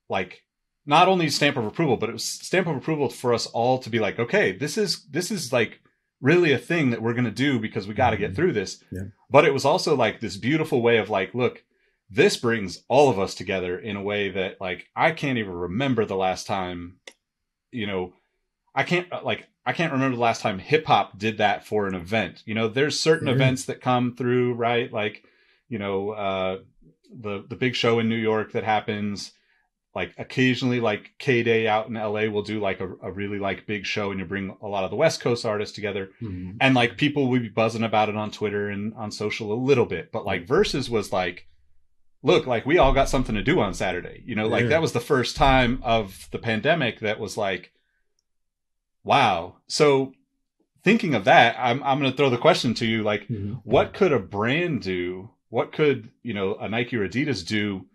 like not only stamp of approval, but it was stamp of approval for us all to be like, okay, this is this is like really a thing that we're gonna do because we got to mm-hmm. get through this. Yeah. But it was also like this beautiful way of like, look, this brings all of us together in a way that like I can't even remember the last time, you know, I can't uh, like I can't remember the last time hip hop did that for an event. You know, there's certain events that come through, right? Like, you know, uh, the the big show in New York that happens. Like occasionally, like K Day out in LA will do like a, a, really like big show, and you bring a lot of the West Coast artists together, mm-hmm. and like people will be buzzing about it on Twitter and on social a little bit. But like Verzuz was like, look, like we all got something to do on Saturday. You know, like yeah. that was the first time of the pandemic that was like, wow. So thinking of that, I'm I'm going to throw the question to you: like, mm-hmm. what could a brand do what could you know a Nike or Adidas do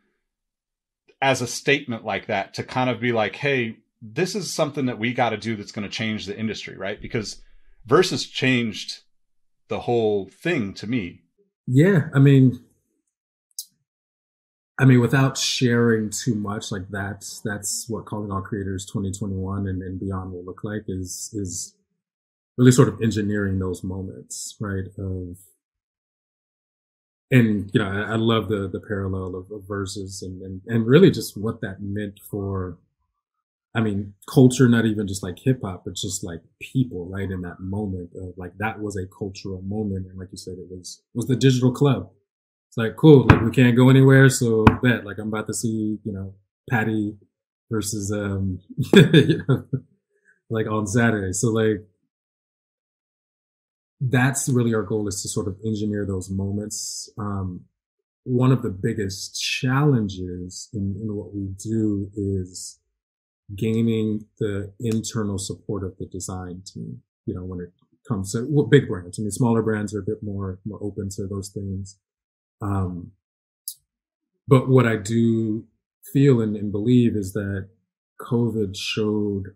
as a statement like that to kind of be like, hey, this is something that we got to do that's going to change the industry, right? Because Verzuz changed the whole thing to me. Yeah, I mean, I mean, without sharing too much, like that's that's what Calling All Creators 2021 and, and beyond will look like is is really sort of engineering those moments, right? Of and you know, I, I love the the parallel of, of Verzuz and, and and really just what that meant for I mean, culture, not even just like hip hop, but just like people, right? In that moment of like that was a cultural moment. And like you said, it was was the digital club. It's like cool, like we can't go anywhere, so bet like I'm about to see, you know, Patty versus um you know, like on Saturday. So like that's really our goal is to sort of engineer those moments. Um, one of the biggest challenges in, in what we do is gaining the internal support of the design team. You know, when it comes to well, big brands, I mean, smaller brands are a bit more more open to those things. Um, but what I do feel and, and believe is that COVID showed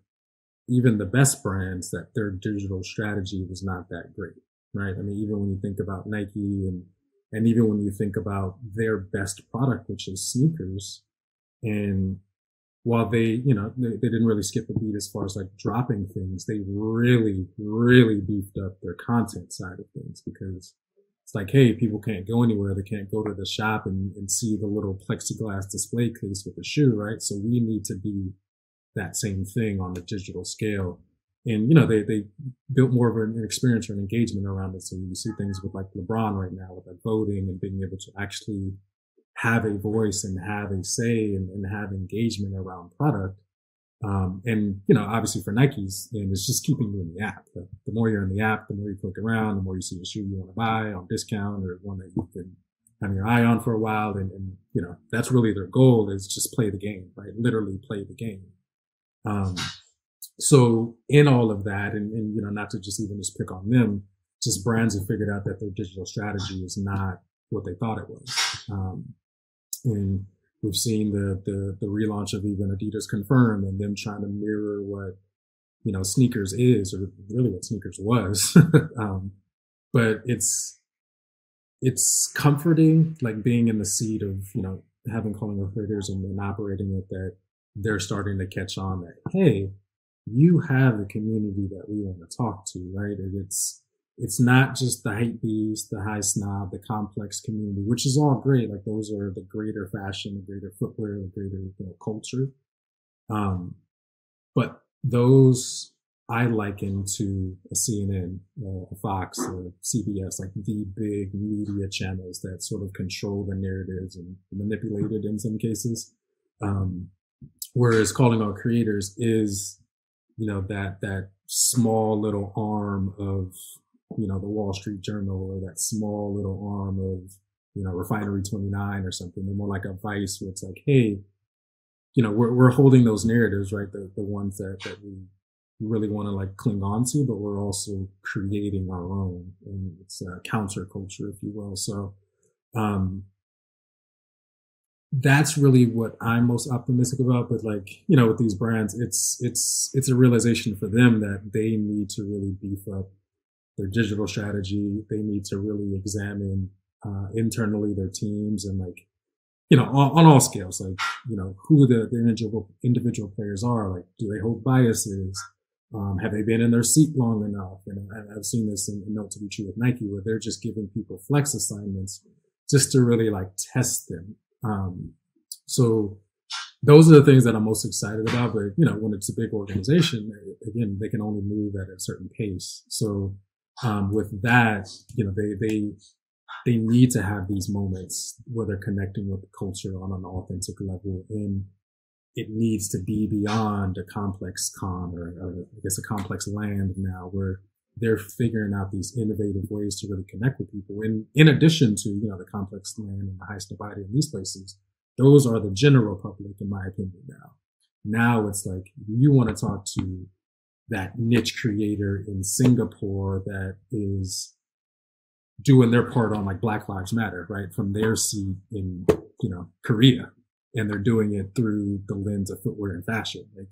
even the best brands that their digital strategy was not that great, right? I mean, even when you think about Nike and, and even when you think about their best product, which is sneakers, and while they, you know, they, they didn't really skip a beat as far as like dropping things, they really, really beefed up their content side of things because it's like, hey, people can't go anywhere. They can't go to the shop and, and see the little plexiglass display case with the shoe, right? So we need to be that same thing on the digital scale. And, you know, they, they built more of an experience or an engagement around it. So you see things with like LeBron right now with like voting and being able to actually have a voice and have a say and, and have engagement around product. Um, and, you know, obviously for Nikes, and it's just keeping you in the app. The, the, more you're in the app, the more you click around, the more you see a shoe you want to buy on discount or one that you've been having your eye on for a while. And, and, you know, that's really their goal is just play the game, right? Literally play the game. Um, so in all of that, and, and, you know, not to just even just pick on them, just brands have figured out that their digital strategy is not what they thought it was. Um, and we've seen the, the, the relaunch of even Adidas Confirm and them trying to mirror what, you know, sneakers is or really what sneakers was. um, but it's, it's comforting, like being in the seat of, you know, having calling all creators and, and operating it that they're starting to catch on that, hey, you have the community that we want to talk to, right? And it's, it's not just the Hypebeast, the high snob, the complex community, which is all great. Like those are the greater fashion, the greater footwear, the greater you know, culture. Um, but those I liken to a CNN, uh, a Fox, or CBS, like the big media channels that sort of control the narratives and manipulate it in some cases. Um, Whereas calling all creators is, you know, that, that small little arm of, you know, the Wall Street Journal or that small little arm of, you know, Refinery 29 or something. They're more like a vice where it's like, hey, you know, we're, we're holding those narratives, right? The, the ones that, that we really want to like cling on to, but we're also creating our own and it's a counterculture, if you will. So, um, that's really what I'm most optimistic about. But like, you know, with these brands, it's it's it's a realization for them that they need to really beef up their digital strategy. They need to really examine uh, internally their teams and like, you know, on, on, all scales, like, you know, who the, the individual individual players are. Like, do they hold biases? Um, have they been in their seat long enough? And I, have seen this in, in note to be true with Nike, where they're just giving people flex assignments just to really like test them um, so those are the things that I'm most excited about. But you know, when it's a big organization, again, they can only move at a certain pace. So um, with that, you know, they they they need to have these moments where they're connecting with the culture on an authentic level and it needs to be beyond a ComplexCon or, or I guess a ComplexLand now where they're figuring out these innovative ways to really connect with people. And in addition to, you know, the ComplexLand and the highest divided in these places, those are the general public, in my opinion, now. Now it's like you want to talk to that niche creator in Singapore that is doing their part on like Black Lives Matter, right? From their seat in, you know, Korea. And they're doing it through the lens of footwear and fashion. Like,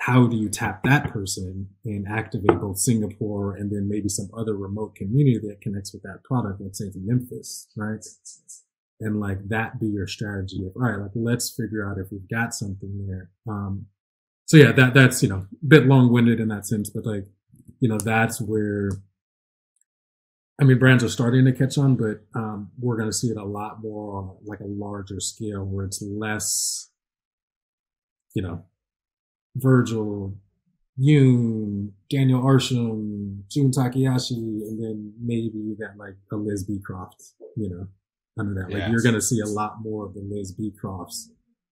how do you tap that person and activate both Singapore and then maybe some other remote community that connects with that product, let's say it's Memphis, right? And like that be your strategy of, all right, like let's figure out if we've got something there. Um, so yeah, that, that's, you know, a bit long winded in that sense, but like, you know, that's where I mean, brands are starting to catch on, but um, we're going to see it a lot more on like a larger scale where it's less, you know, Virgil, Yoon, Daniel Arsham, Jun Takahashi, and then maybe that like a Liz Beecroft, you know, under that. Like you're going to see a lot more of the Liz Beecrofts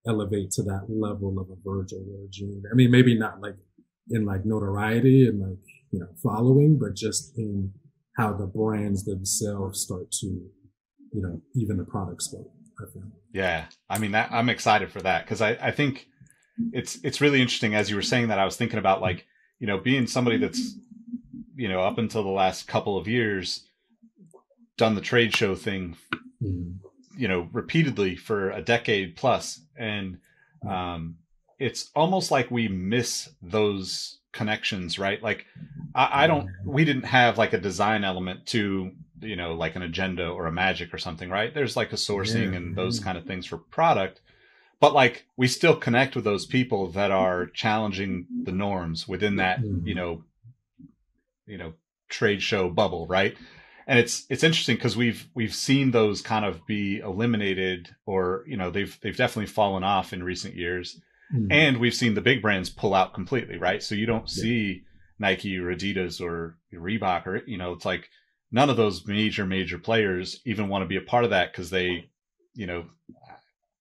elevate to that level of a Virgil or a. I mean, maybe not like in like notoriety and like, you know, following, but just in how the brands themselves start to, you know, even the product scope. Yeah, I mean, that, I'm excited for that because I, I think it's it's really interesting. As you were saying that, I was thinking about like you know being somebody that's you know up until the last couple of years done the trade show thing, mm-hmm. You know, repeatedly for a decade plus, and um, it's almost like we miss those connections, right? Like I, I, don't we didn't have like a design element to you know like an agenda or a magic or something, right? There's like a sourcing yeah. and those kind of things for product. But like we still connect with those people that are challenging the norms within that, mm-hmm. you know, you know, trade show bubble, right? And it's it's interesting because we've we've seen those kind of be eliminated or you know they've they've definitely fallen off in recent years Mm-hmm. And we've seen the big brands pull out completely, right? So you don't yeah. see Nike or Adidas or Reebok or, you know, it's like none of those major, major players even want to be a part of that because they, you know,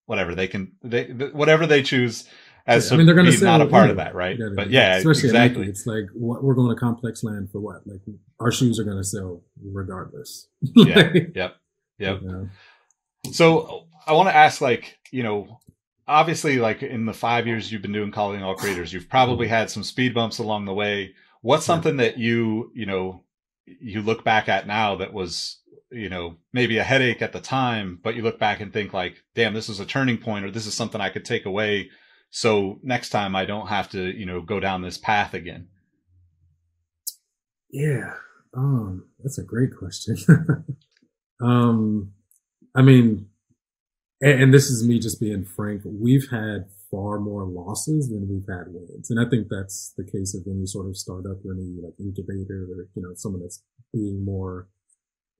whatever they can, they, whatever they choose as I mean, they're going to not a part of that, right? but yeah, especially exactly. It's like what, we're going to ComplexLand for what? Like our shoes are going to sell regardless. yeah. Yep. Yep. You know? So I want to ask, like, you know, obviously like in the five years you've been doing calling all creators you've probably mm-hmm. had some speed bumps along the way what's something that you you know you look back at now that was you know maybe a headache at the time but you look back and think like damn this is a turning point or this is something i could take away so next time i don't have to you know go down this path again. Yeah. Um that's a great question. Um i mean and, and this is me just being frank, we've had far more losses than we've had wins. And I think that's the case of any sort of startup or any like incubator or, you know, someone that's being more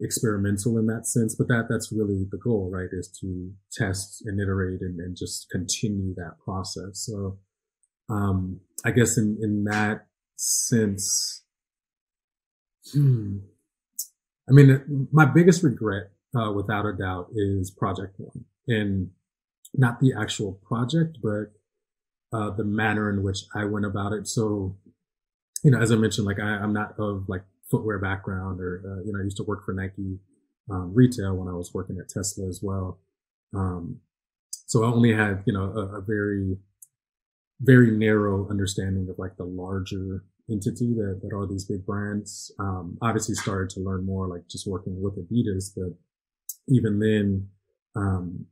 experimental in that sense. But that, that's really the goal, right? Is to test and iterate and, and just continue that process. So, um, I guess in, in that sense, hmm, I mean, my biggest regret, uh, without a doubt is project one and not the actual project, but uh, the manner in which I went about it. So, you know, as I mentioned, like I, I, am not of like footwear background, or uh, you know, I used to work for Nike um, retail when I was working at Tesla as well. Um, so I only had you know a, a, very very narrow understanding of like the larger entity that, that are these big brands. Um, obviously started to learn more like just working with Adidas, but even then, um,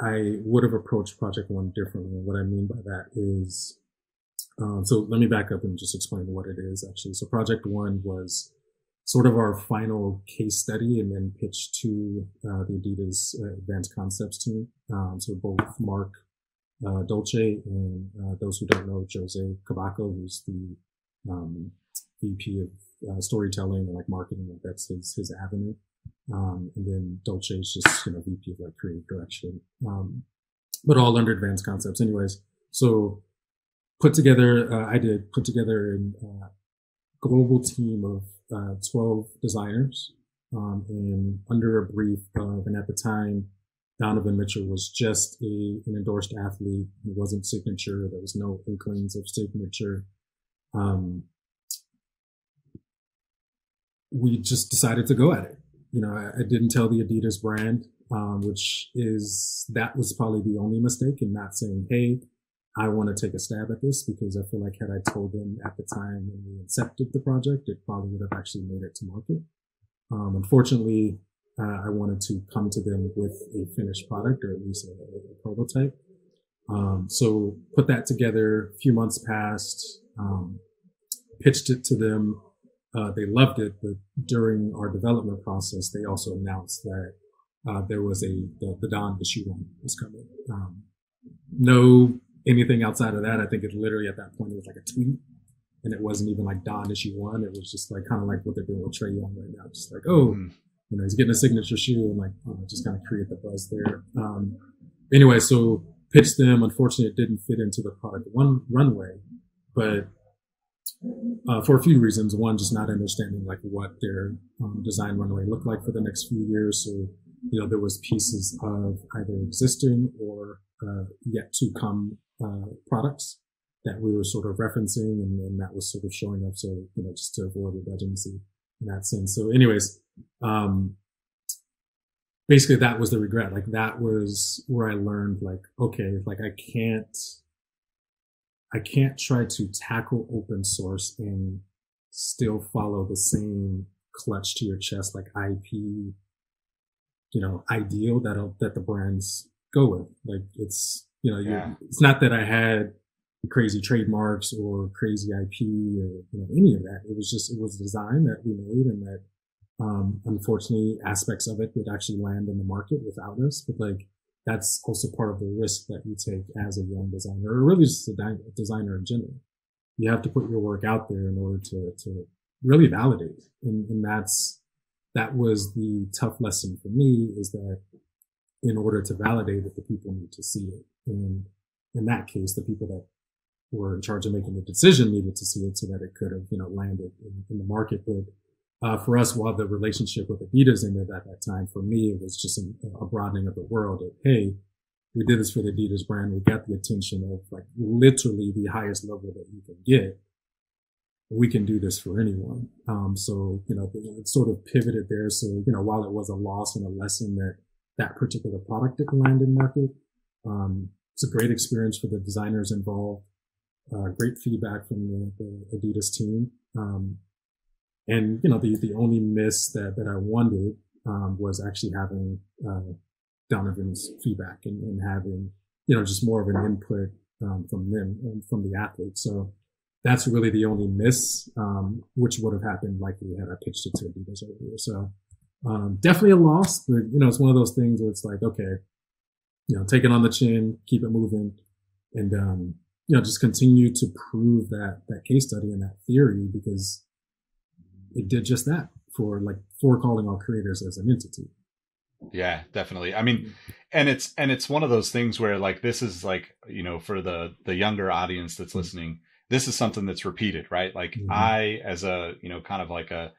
I would have approached Project One differently. And what I mean by that is, um, so let me back up and just explain what it is actually. So Project One was sort of our final case study and then pitched to uh, the Adidas uh, Advanced Concepts team. Um, so both Marc uh, Dolce and uh, those who don't know Jose Cabaco, who's the um, VP of uh, storytelling and like marketing, like that's his his avenue. Um, and then Dolce is just, you know, VP of like creative direction. Um, but all under advanced concepts anyways. So put together, uh, I did put together a uh, global team of uh, 12 designers um, and under a brief of, and at the time, Donovan Mitchell was just a, an endorsed athlete. He wasn't signature. There was no inklings of signature. Um, we just decided to go at it. You know, I, I didn't tell the Adidas brand, um, which is that was probably the only mistake in not saying, "Hey, I want to take a stab at this," because I feel like had I told them at the time when we accepted the project, it probably would have actually made it to market. Um, unfortunately, uh, I wanted to come to them with a finished product or at least a, a prototype. Um, so put that together. A few months passed. Um, pitched it to them. Uh, they loved it, but during our development process, they also announced that uh, there was a the, the Don issue one was coming. Um, no anything outside of that. I think it literally at that point it was like a tweet, and it wasn't even like Don issue one. It was just like kind of like what they're doing with Trae Young right now, just like oh, mm you know, he's getting a signature shoe and like, you know, just kind of create the buzz there. Um, anyway, so pitched them. Unfortunately, it didn't fit into the product one runway, but uh, for a few reasons. One, just not understanding like what their um, design runway looked like for the next few years. So, you know, there was pieces of either existing or uh, yet to come uh, products that we were sort of referencing, and, and that was sort of showing up. So, you know, just to avoid redundancy in that sense. So, anyways, um, basically that was the regret. Like that was where I learned like, okay, like I can't, I can't try to tackle open source and still follow the same clutch to your chest, like IP, you know, ideal that that the brands go with. Like it's, you know, yeah. it's not that I had crazy trademarks or crazy IP or you know any of that. It was just it was design that we made and that um, unfortunately, aspects of it would actually land in the market without us, but like that's also part of the risk that you take as a young designer, or really just a designer in general. You have to put your work out there in order to to really validate, and, and that's that was the tough lesson for me is that in order to validate it, the people need to see it, and in that case, the people that were in charge of making the decision needed to see it so that it could have you know landed in, in the market, but uh, for us, while the relationship with Adidas ended at that time, for me, it was just a, a broadening of the world. Of, hey, we did this for the Adidas brand. We got the attention of like literally the highest level that you can get. We can do this for anyone. Um, so, you know, it sort of pivoted there. So, you know, while it was a loss and a lesson that that particular product didn't land in market, um, it's a great experience for the designers involved. Uh, great feedback from the, the Adidas team. Um, and you know the the only miss that that I wanted um, was actually having uh, Donovan's feedback and, and, having you know just more of an input um, from them and from the athletes. So that's really the only miss, um, which would have happened likely had I pitched it to Adidas earlier. So um, definitely a loss, but you know it's one of those things where it's like okay, you know take it on the chin, keep it moving, and um, you know just continue to prove that that case study and that theory because it did just that for like for calling all creators as an entity. Yeah, definitely. I mean, and it's and it's one of those things where like this is like, you know, for the the younger audience that's mm-hmm. listening, this is something that's repeated, right? Like mm-hmm. I as a, you know, kind of like a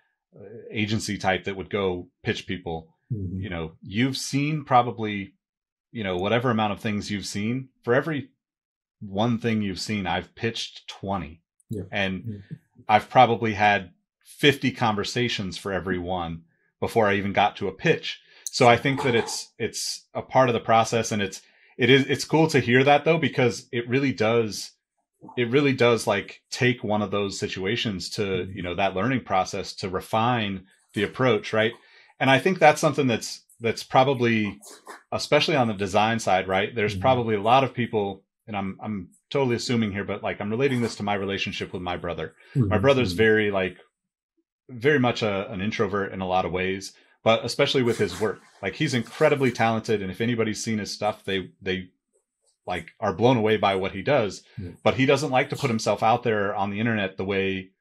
agency type that would go pitch people, mm-hmm. you know, you've seen probably, you know, whatever amount of things you've seen, for every one thing you've seen, I've pitched 20. Yeah. And mm-hmm. I've probably had 50 conversations for every one before I even got to a pitch. So I think that it's it's a part of the process and it's it is it's cool to hear that though because it really does it really does like take one of those situations to, mm-hmm. you know, that learning process to refine the approach, right? And I think that's something that's that's probably especially on the design side, right? There's mm-hmm. probably a lot of people and I'm I'm totally assuming here, but like I'm relating this to my relationship with my brother. Mm-hmm. My brother's mm-hmm. very like very much a, an introvert in a lot of ways, but especially with his work. Like he's incredibly talented, and if anybody's seen his stuff, they they like are blown away by what he does. But he doesn't like to put himself out there on the internet the way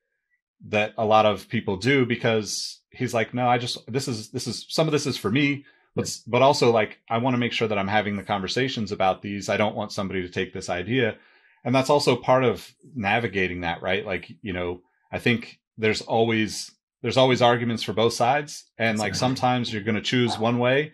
that a lot of people do because he's like, no, I just this is this is some of this is for me, but but also like I want to make sure that I'm having the conversations about these. I don't want somebody to take this idea, and that's also part of navigating that, right? Like you know, I think there's always there's always arguments for both sides. And like sometimes you're going to choose one way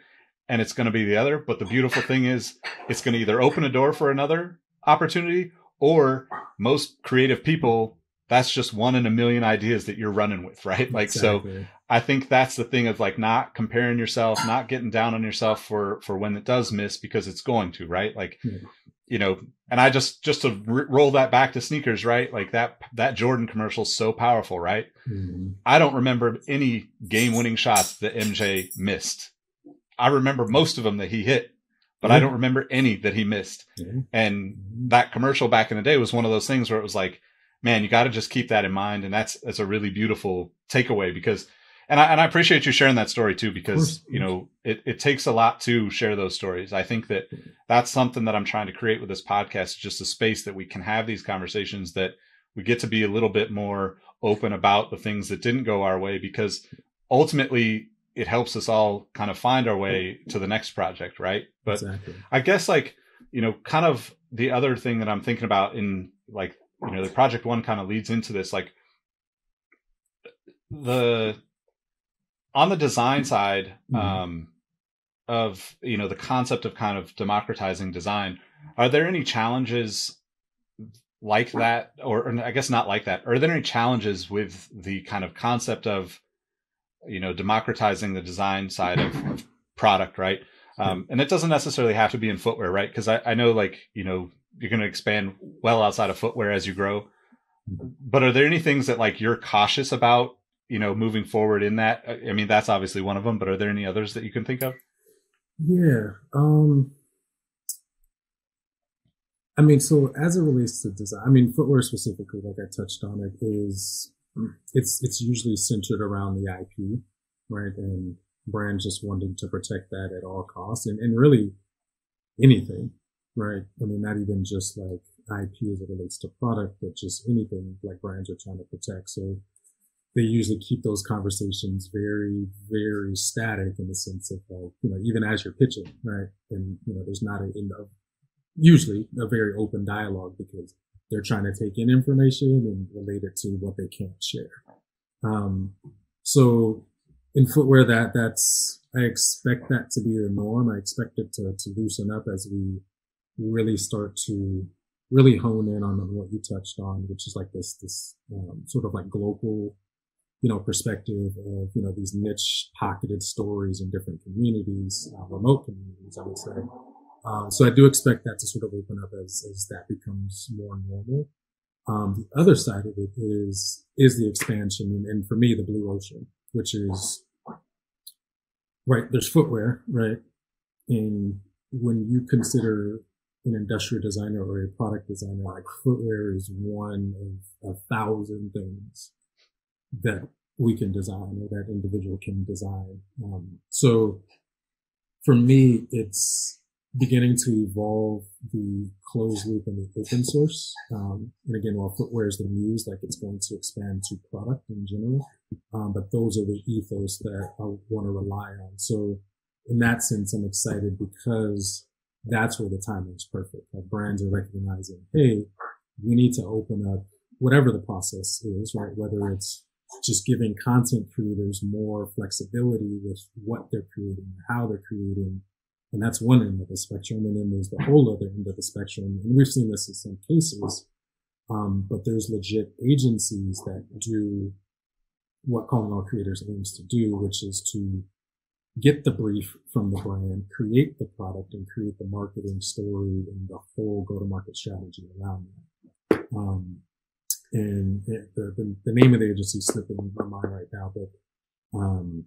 and it's going to be the other. But the beautiful thing is it's going to either open a door for another opportunity or most creative people, that's just one in a million ideas that you're running with, right? Like, exactly. so I think that's the thing of like not comparing yourself, not getting down on yourself for, for when it does miss because it's going to, right? Like, yeah you know, and I just just to r- roll that back to sneakers, right? Like that that Jordan commercial is so powerful, right? Mm-hmm. I don't remember any game-winning shots that MJ missed. I remember most of them that he hit, but I don't remember any that he missed. And mm-hmm. that commercial back in the day was one of those things where it was like, man, you got to just keep that in mind, and that's that's a really beautiful takeaway because and I, and I appreciate you sharing that story too because you know it, it takes a lot to share those stories. I think that that's something that i'm trying to create with this podcast just a space that we can have these conversations that we get to be a little bit more open about the things that didn't go our way because ultimately it helps us all kind of find our way to the next project right? But exactly. i guess like you know kind of the other thing that i'm thinking about in like you know the project one kind of leads into this like the on the design side mm-hmm. um, of you know the concept of kind of democratizing design, are there any challenges like that, or, or I guess not like that? Are there any challenges with the kind of concept of you know democratizing the design side of, of product, right? Um, and it doesn't necessarily have to be in footwear, right? Because I, I know like you know you're going to expand well outside of footwear as you grow. But are there any things that like you're cautious about you know, moving forward in that? I mean, that's obviously one of them, but are there any others that you can think of? Yeah. Um, I mean, so as it relates to design, I mean, footwear specifically, like I touched on it, is it's it's usually centered around the IP, right? And brands just wanting to protect that at all costs, and and really anything, right? I mean, not even just like IP as it relates to product, but just anything like brands are trying to protect. So they usually keep those conversations very, very static in the sense of like, you know, even as you're pitching, right? And, you know, there's not a, a usually a very open dialogue because they're trying to take in information and relate it to what they can't share. Um, so in footwear, that that's, I expect that to be the norm. I expect it to, to loosen up as we really start to really hone in on what you touched on, which is like this, this, um, sort of like global you know, perspective of, you know, these niche pocketed stories in different communities, uh, remote communities, I would say. Um, so I do expect that to sort of open up as, as that becomes more normal. Um, the other side of it is, is the expansion. And, and for me, the blue ocean, which is, right, there's footwear, right? And when you consider an industrial designer or a product designer, like footwear is one of a thousand things that we can design or that individual can design. Um, so for me, it's beginning to evolve the closed loop and the open source. Um, and again, while footwear is the muse, like it's going to expand to product in general. Um, but those are the ethos that I want to rely on. So in that sense, I'm excited because that's where the timing is perfect. Like brands are recognizing, hey, we need to open up whatever the process is, right? Whether it's just giving content creators more flexibility with what they're creating, how they're creating. And that's one end of the spectrum. And then there's the whole other end of the spectrum. And we've seen this in some cases. Um, but there's legit agencies that do what Calling All Creators aims to do, which is to get the brief from the brand, create the product and create the marketing story and the whole go to market strategy around that. Um, and the, the, the name of the agency is slipping my mind right now, but um,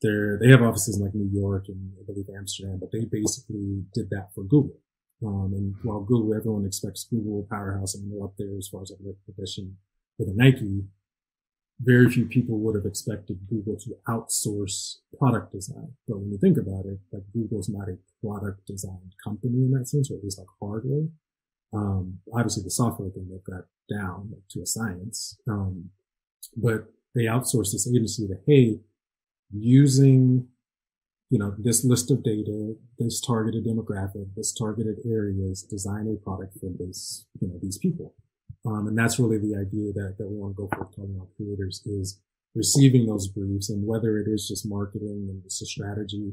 they're they have offices in like New York and I believe Amsterdam, but they basically did that for Google. Um, and while Google, everyone expects Google powerhouse, and they're up there as far as like recognition with a Nike. Very few people would have expected Google to outsource product design. But when you think about it, like Google's not a product design company in that sense, or at least like hardware. Um, obviously the software thing they've got down to a science. Um, but they outsource this agency to, hey, using, you know, this list of data, this targeted demographic, this targeted areas, design a product for this, you know, these people. Um, and that's really the idea that, that we want to go for calling all creators is receiving those briefs and whether it is just marketing and it's a strategy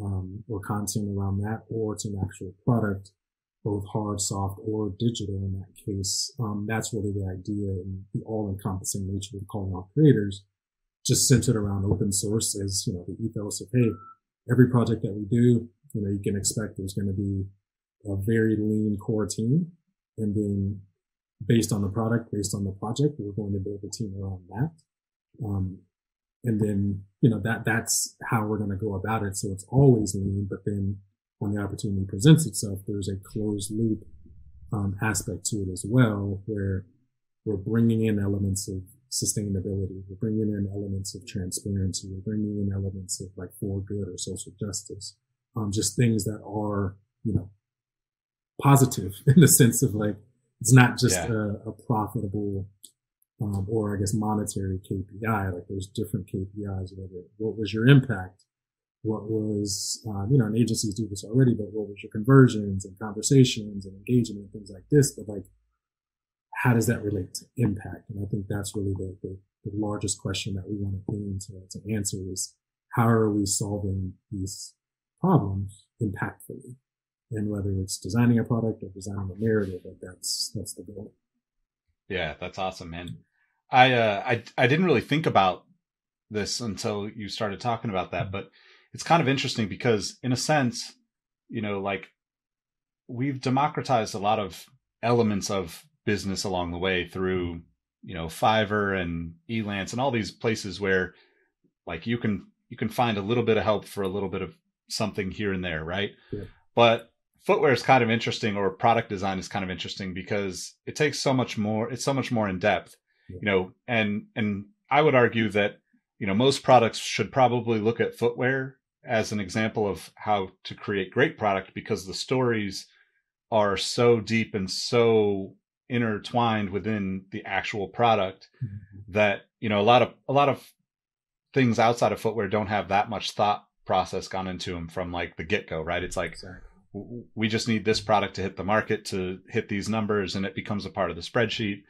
um, or content around that, or it's an actual product, both hard, soft, or digital in that case. Um, that's really the idea and the all-encompassing nature of calling all creators, just centered around open source is, you know, the ethos of, hey, every project that we do, you know, you can expect there's going to be a very lean core team. And then based on the product, based on the project, we're going to build a team around that. Um, and then, you know, that, that's how we're going to go about it. So it's always lean, but then when the opportunity presents itself, there's a closed loop, um, aspect to it as well, where we're bringing in elements of sustainability. We're bringing in elements of transparency. We're bringing in elements of like for good or social justice. Um, just things that are, you know, positive in the sense of like, it's not just yeah. a, a, profitable um, or I guess monetary KPI. Like there's different KPIs. Whether what was your impact? What was um, you know, and agencies do this already, but what was your conversions and conversations and engagement and things like this? But like, how does that relate to impact? And I think that's really the, the, the largest question that we want to aim to, to answer is how are we solving these problems impactfully? And whether it's designing a product or designing a narrative, like that's that's the goal. Yeah, that's awesome, man. I uh, I I didn't really think about this until you started talking about that, but it's kind of interesting because in a sense, you know, like we've democratized a lot of elements of business along the way through, you know, Fiverr and Elance and all these places where like you can you can find a little bit of help for a little bit of something here and there, right? Yeah. But footwear is kind of interesting or product design is kind of interesting because it takes so much more it's so much more in depth you know and and i would argue that you know most products should probably look at footwear as an example of how to create great product because the stories are so deep and so intertwined within the actual product mm-hmm. that you know a lot of a lot of things outside of footwear don't have that much thought process gone into them from like the get-go right? It's like exactly we just need this product to hit the market to hit these numbers and it becomes a part of the spreadsheet.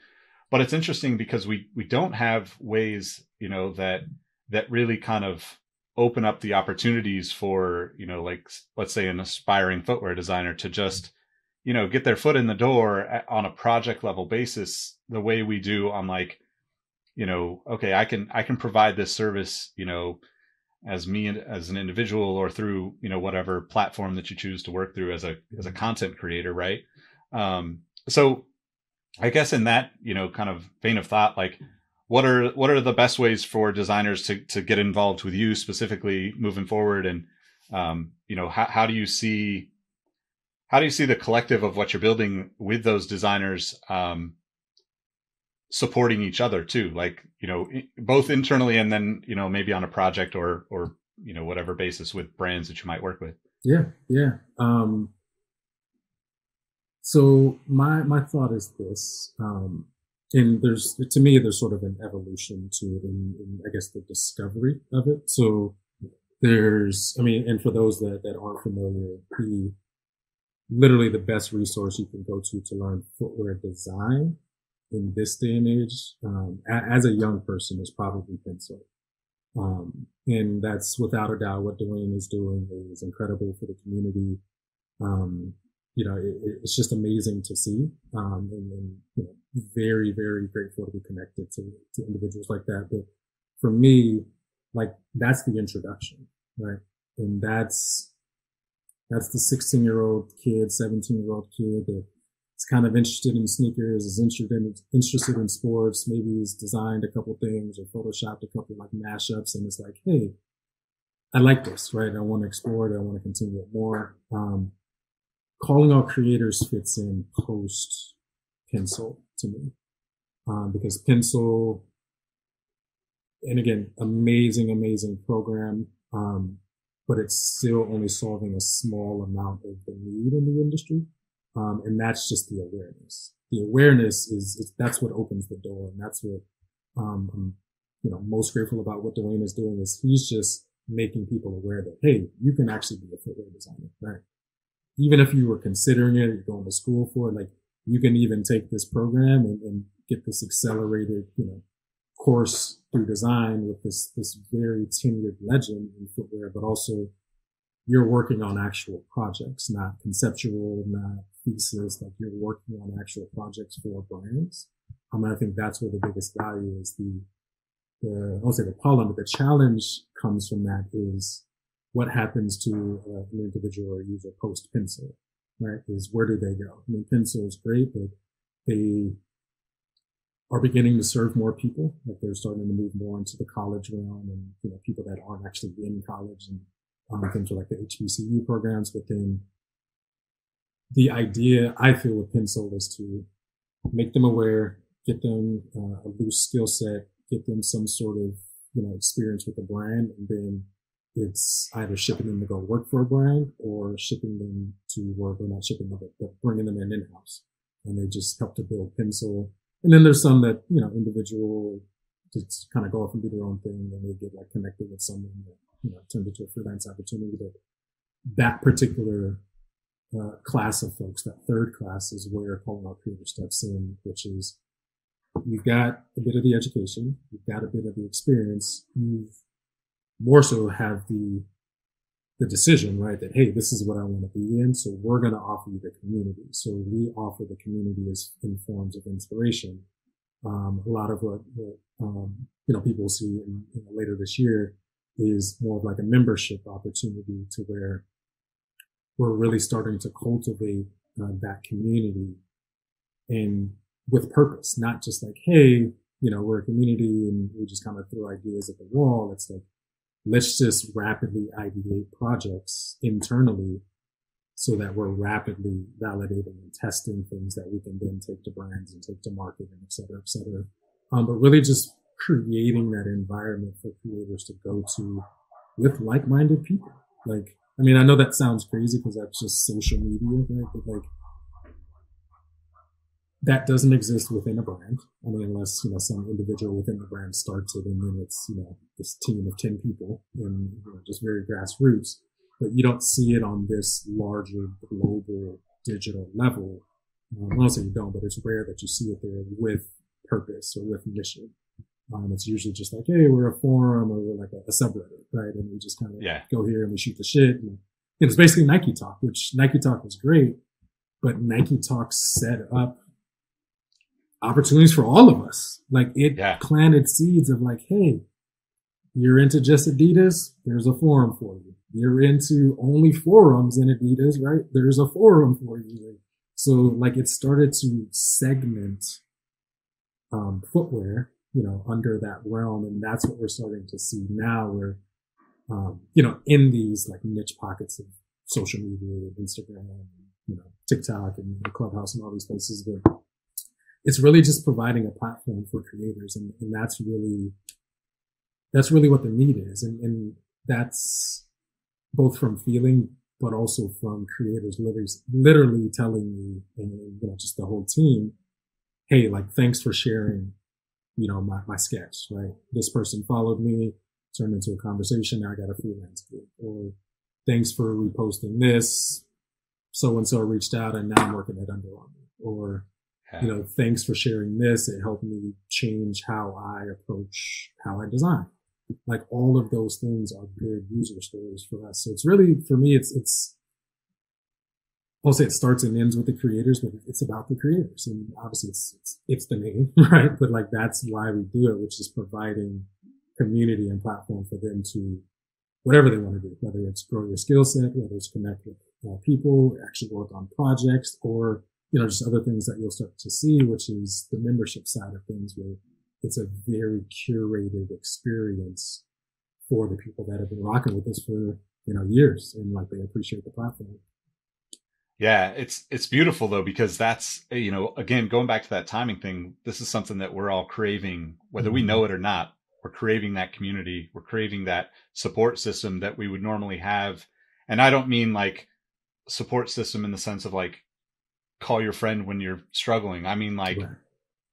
But it's interesting because we we don't have ways you know that that really kind of open up the opportunities for you know like let's say an aspiring footwear designer to just you know get their foot in the door on a project level basis the way we do on like you know okay i can i can provide this service you know as me as an individual or through you know whatever platform that you choose to work through as a as a mm-hmm. content creator right um so i guess in that you know kind of vein of thought like what are what are the best ways for designers to to get involved with you specifically moving forward and um you know how, how do you see how do you see the collective of what you're building with those designers um supporting each other too like you know both internally and then you know maybe on a project or or you know whatever basis with brands that you might work with. Yeah yeah um so my my thought is this um and there's to me there's sort of an evolution to it in, i guess the discovery of it. So there's i mean and for those that that aren't familiar the literally the best resource you can go to to learn footwear design in this day and age, um, as a young person, is probably Pensole. Um, and that's without a doubt what D'Wayne is doing is incredible for the community. Um, you know, it, it's just amazing to see. Um, and, and, you know, very, very grateful to be connected to, to individuals like that. But for me, like that's the introduction, right? And that's, that's the 16 year old kid, 17 year old kid that is kind of interested in sneakers, is interested in interested in sports, maybe he's designed a couple things or photoshopped a couple like mashups, and it's like, hey, I like this, right? I want to explore it. I want to continue it more. Um, calling all creators fits in post Pensole to me um, because Pensole, and again, amazing, amazing program. Um, but it's still only solving a small amount of the need in the industry. Um, and that's just the awareness. The awareness is, that's what opens the door. And that's what, um, I'm, you know, most grateful about what D'Wayne is doing is he's just making people aware that, Hey, you can actually be a footwear designer, right? Even if you were considering it, you're going to school for it, like you can even take this program and, and get this accelerated, you know, course through design with this this very tenured legend in footwear, but also you're working on actual projects, not conceptual, not thesis. Like you're working on actual projects for brands. Um, I think that's where the biggest value is. The the I'll say the problem, but the challenge comes from that is what happens to uh, an individual or user post Pensole, right? Is where do they go? I mean, Pensole is great, but they are beginning to serve more people. Like they're starting to move more into the college realm and, you know, people that aren't actually in college and um, things like the HBCU programs. But then the idea I feel with Pensole is to make them aware, get them uh, a loose skill set, get them some sort of, you know, experience with the brand. And then it's either shipping them to go work for a brand or shipping them to work or not shipping them, but bringing them in in-house. And they just help to build Pensole and then there's some that, you know, individual just kind of go off and do their own thing. and they get like connected with someone that, you know, turned into a freelance opportunity. But that particular uh, class of folks, that third class is where Calling All Creator steps in, which is you've got a bit of the education, you've got a bit of the experience, you've more so have the the decision, right? That, hey, this is what I want to be in. So we're going to offer you the community. So we offer the community as in forms of inspiration. Um, a lot of what, what um, you know, people will see in, in later this year is more of like a membership opportunity to where we're really starting to cultivate uh, that community and with purpose, not just like, hey, you know, we're a community and we just kind of throw ideas at the wall. It's like, let's just rapidly ideate projects internally so that we're rapidly validating and testing things that we can then take to brands and take to market and et cetera, et cetera. Um, but really just creating that environment for creators to go to with like-minded people. Like, I mean, I know that sounds crazy because that's just social media, right? But like, that doesn't exist within a brand. I mean, unless, you know, some individual within the brand starts it and then it's, you know, this team of 10 people and you know, just very grassroots, but you don't see it on this larger global digital level. Um, say you don't, but it's rare that you see it there with purpose or with mission. Um, it's usually just like, hey, we're a forum or we're like a, a subreddit, right? And we just kind of yeah. go here and we shoot the shit. And, and it's basically Nike Talk, which Nike Talk was great, but Nike Talk set up opportunities for all of us. Like it yeah. planted seeds of like, hey, you're into just Adidas, there's a forum for you. You're into only forums in Adidas, right? There's a forum for you. So like it started to segment um, footwear, you know, under that realm, and that's what we're starting to see now. Where um, you know, in these like niche pockets of social media, Instagram, you know, TikTok, and the Clubhouse, and all these places, but it's really just providing a platform for creators. And, and that's really, that's really what the need is. And, and that's both from feeling, but also from creators literally, literally telling me and, you know, just the whole team, Hey, like, thanks for sharing, you know, my, my sketch, right? This person followed me, turned into a conversation. Now I got a freelance gig or thanks for reposting this. So and so reached out and now I'm working at Under Armour or, you know, thanks for sharing this. It helped me change how I approach how I design. Like all of those things are good user stories for us. So it's really, for me, it's, it's, I'll say it starts and ends with the creators, but it's about the creators. And obviously it's, it's, it's the name, right? But like that's why we do it, which is providing community and platform for them to whatever they want to do, whether it's grow your skill set, whether it's connect with people, actually work on projects, or you know, just other things that you'll start to see, which is the membership side of things where it's a very curated experience for the people that have been rocking with us for, you know, years and like they appreciate the platform. Yeah, it's it's beautiful though because that's you know again going back to that timing thing. This is something that we're all craving, whether we know mm-hmm. it or not. We're craving that community. We're craving that support system that we would normally have. And I don't mean like support system in the sense of like call your friend when you're struggling. I mean, like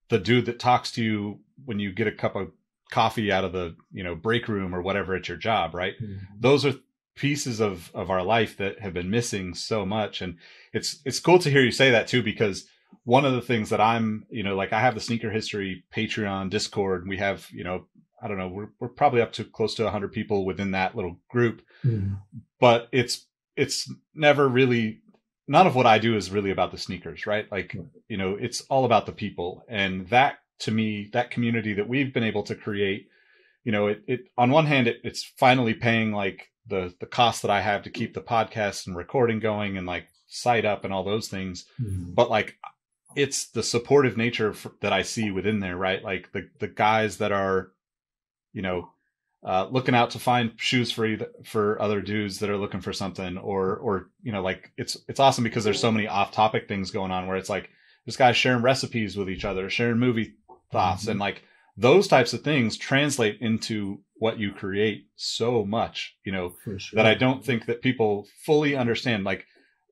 the dude that talks to you when you get a cup of coffee out of the you know break room or whatever at your job, right? Mm-hmm. Those are pieces of of our life that have been missing so much, and it's it's cool to hear you say that too because one of the things that I'm you know like I have the sneaker history Patreon Discord. We have you know I don't know, we're we're probably up to close to 100 people within that little group. Mm. But it's it's never really none of what I do is really about the sneakers, right? Like, you know, it's all about the people. And that to me, that community that we've been able to create, you know, it, it on one hand, it, it's finally paying like the the cost that I have to keep the podcast and recording going and like site up and all those things. Mm. But like, it's the supportive nature f that I see within there, right? Like the the guys that are, you know, uh, looking out to find shoes for either, for other dudes that are looking for something, or or you know, like it's it's awesome because there's so many off topic things going on where it's like this guy's sharing recipes with each other, sharing movie thoughts, Mhm. and like those types of things translate into what you create so much, you know, sure. that I don't think that people fully understand. Like,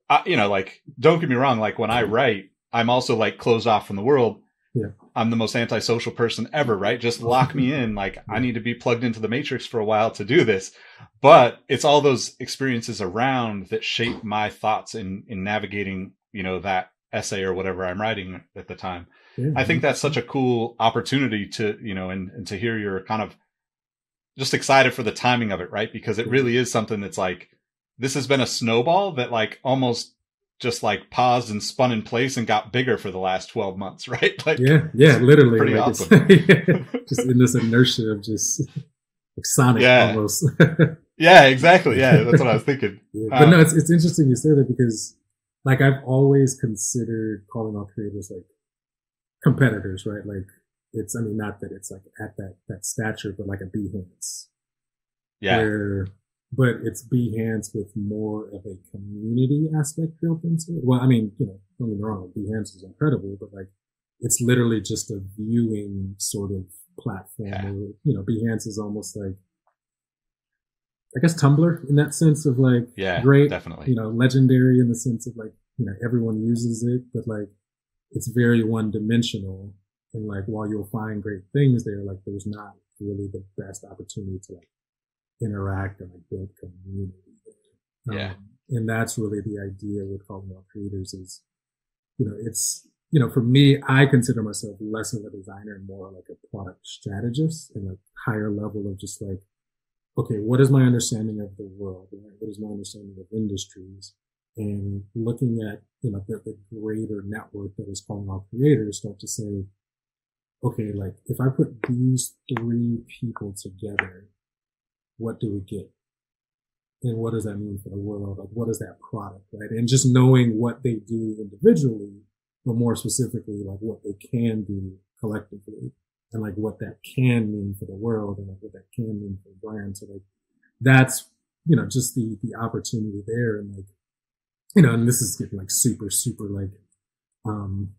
I, you know, like don't get me wrong. Like when I write, I'm also like closed off from the world. Yeah. I'm the most antisocial person ever, right? Just lock me in. Like I need to be plugged into the matrix for a while to do this. But it's all those experiences around that shape my thoughts in in navigating, you know, that essay or whatever I'm writing at the time. Yeah, I think that's such a cool opportunity to, you know, and, and to hear you're kind of just excited for the timing of it, right? Because it really is something that's like, this has been a snowball that like almost just like paused and spun in place and got bigger for the last 12 months, right? Like, yeah, yeah, literally. pretty like awesome. yeah, just in this inertia of just like Sonic Yeah. almost. yeah, exactly. Yeah, that's what I was thinking. Yeah, but Um, no, it's it's interesting you say that because like I've always considered calling all creators like competitors, right? Like it's I mean not that it's like at that that stature, but like a Behance. Yeah. Where but it's Behance with more of a community aspect built into it. Well, I mean, you know, don't get me wrong, Behance is incredible, but like it's literally just a viewing sort of platform. Yeah. Where, you know, Behance is almost like I guess Tumblr in that sense of like Yeah. great, Definitely. you know, legendary in the sense of like, you know, everyone uses it, but like it's very one dimensional. And like while you'll find great things there, like there's not really the best opportunity to like interact and like build community there. Yeah. Um, and that's really the idea with out creators is, you know, it's, you know, for me, I consider myself less of a designer and more like a product strategist and like higher level of just like, okay, what is my understanding of the world? Right? What is my understanding of industries? And looking at, you know, the, the greater network that is calling all creators, start to say, okay, like if I put these three people together, what do we get? And what does that mean for the world? Like, what is that product, right? And just knowing what they do individually, but more specifically, like what they can do collectively and like what that can mean for the world and like what that can mean for the brand. So like, that's, you know, just the, the opportunity there and like, you know, and this is getting like super, super like, um,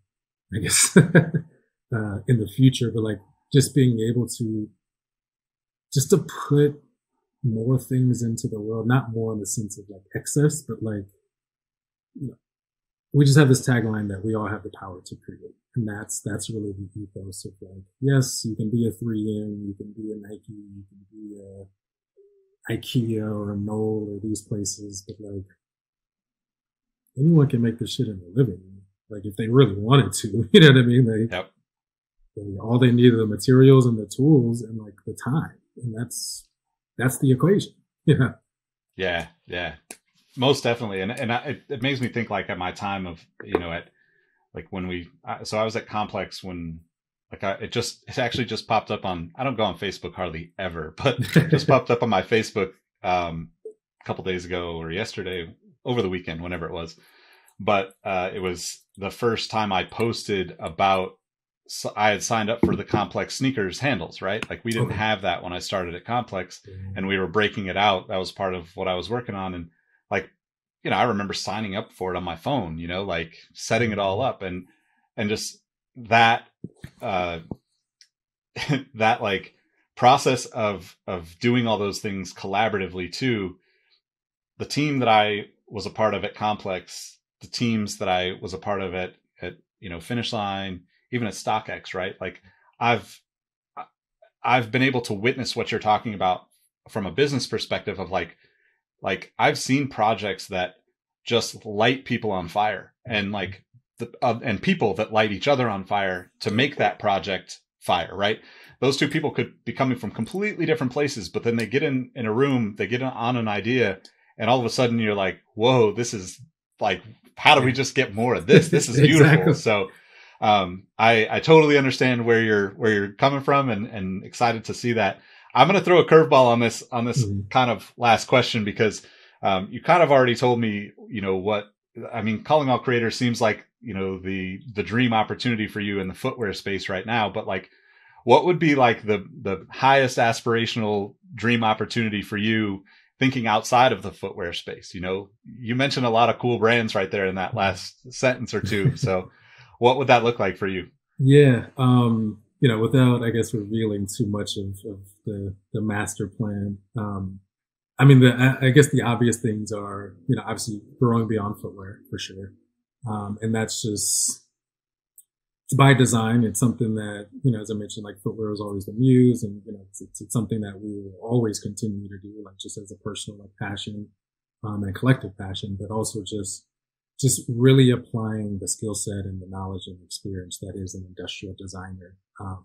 I guess, uh, in the future, but like just being able to, just to put more things into the world, not more in the sense of like excess, but like, you know, we just have this tagline that we all have the power to create. And that's, that's really the ethos of like, yes, you can be a 3M, you can be a Nike, you can be a IKEA or a Knoll or these places, but like, anyone can make this shit in the living. Like if they really wanted to, you know what I mean? Like, Yep. they- all they need are the materials and the tools and like the time. And that's, that's the equation. Yeah. Yeah, yeah, most definitely, and and I, it, it makes me think like at my time of you know at like when we I, so I was at Complex when like I it just it actually just popped up on I don't go on Facebook hardly ever, but it just popped up on my Facebook um a couple days ago or yesterday over the weekend whenever it was, but uh it was the first time I posted about so I had signed up for the Complex sneakers handles right like we didn't have that when I started at Complex and we were breaking it out. That was part of what I was working on. And like, you know, I remember signing up for it on my phone, you know, like setting it all up and, and just that, uh, that like process of, of doing all those things collaboratively too. The team that I was a part of at Complex, the teams that I was a part of at, at, you know, Finish Line, even at StockX, right? Like I've, I've been able to witness what you're talking about from a business perspective of like like I've seen projects that just light people on fire and like the uh, and people that light each other on fire to make that project fire, right? Those two people could be coming from completely different places, but then they get in in a room, they get on an idea, and all of a sudden you're like, "Whoa, this is like, how do we just get more of this? This is beautiful." exactly. So, um, I I totally understand where you're where you're coming from, and and excited to see that. I'm going to throw a curveball on this on this mm-hmm. kind of last question because um, you kind of already told me, you know, what I mean. Calling all creators seems like you know the the dream opportunity for you in the footwear space right now, but like, what would be like the the highest aspirational dream opportunity for you? Thinking outside of the footwear space, you know, you mentioned a lot of cool brands right there in that last sentence or two. So, what would that look like for you? Yeah, um, you know, without I guess revealing too much of, of the the master plan. Um, I mean, the I guess the obvious things are, you know, obviously growing beyond footwear for sure, um, and that's just by design. It's something that you know, as I mentioned, like footwear is always the muse, and you know, it's, it's, it's something that we will always continue to do, like just as a personal like passion um, and collective passion, but also just just really applying the skill set and the knowledge and experience that is an industrial designer um,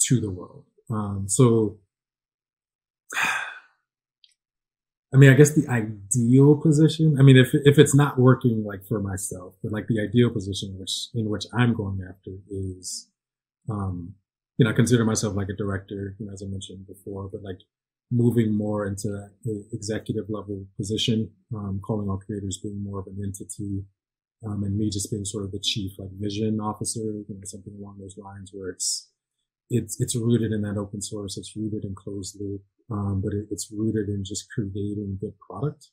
to the world. Um, so, I mean, I guess the ideal position. I mean, if if it's not working like for myself, but like the ideal position which in which I'm going after is, um, you know, I consider myself like a director, you know, as I mentioned before, but like moving more into that executive level position, um, calling all creators being more of an entity, um, and me just being sort of the chief like vision officer, you know, something along those lines where it's it's it's rooted in that open source, it's rooted in closed loop, um, but it, it's rooted in just creating good product.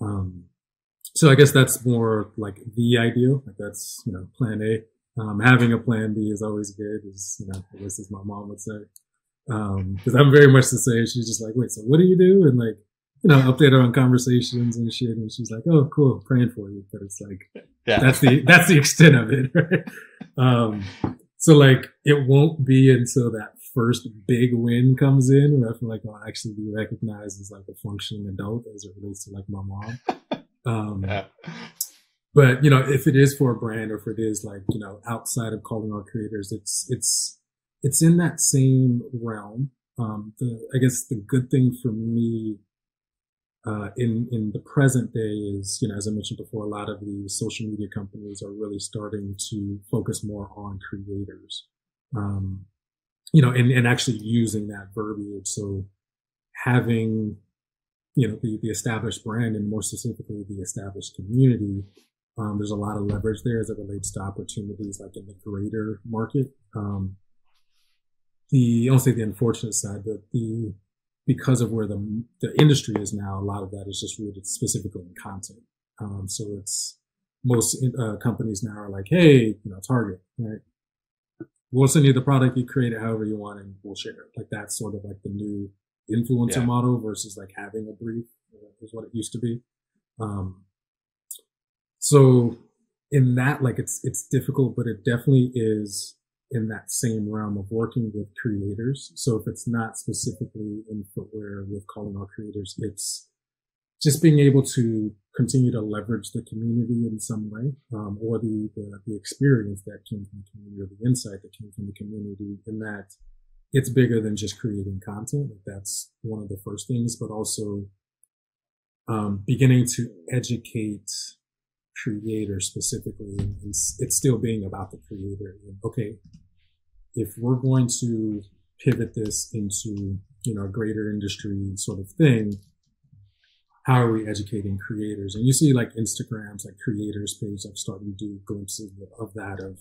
Um, so I guess that's more like the ideal. Like that's you know plan A. Um, having a plan B is always good. Is you know I guess as my mom would say because um, I'm very much the same. She's just like, wait, so what do you do? And like, you know, update her on conversations and shit. And she's like, oh, cool, praying for you. But it's like, yeah. that's the that's the extent of it, right? Um, so like, it won't be until that first big win comes in where I feel like I'll actually be recognized as like a functioning adult as it relates to like my mom. Um, yeah. But you know, if it is for a brand or if it is like you know outside of calling all creators, it's it's it's in that same realm. Um, the, I guess the good thing for me uh, in in the present day is, you know, as I mentioned before, a lot of the social media companies are really starting to focus more on creators, um, you know, and, and actually using that verbiage. So having, you know, the, the established brand and more specifically the established community, um, there's a lot of leverage there as it relates to opportunities like in the greater market. Um, the I don't say the unfortunate side, but the because of where the the industry is now, a lot of that is just rooted specifically in content. Um, so it's most uh, companies now are like, hey, you know, Target, right? We'll send you the product, you create it however you want, and we'll share it. Like that's sort of like the new influencer yeah. model versus like having a brief is what it used to be. Um, so in that, like it's it's difficult, but it definitely is in that same realm of working with creators. So if it's not specifically in footwear with calling all creators, it's just being able to continue to leverage the community in some way, um, or the, the, the experience that came from the community or the insight that came from the community in that it's bigger than just creating content. That's one of the first things, but also um, beginning to educate creators specifically and it's still being about the creator and okay if we're going to pivot this into you know a greater industry sort of thing how are we educating creators? And you see like instagrams like creators page like starting to do glimpses of that of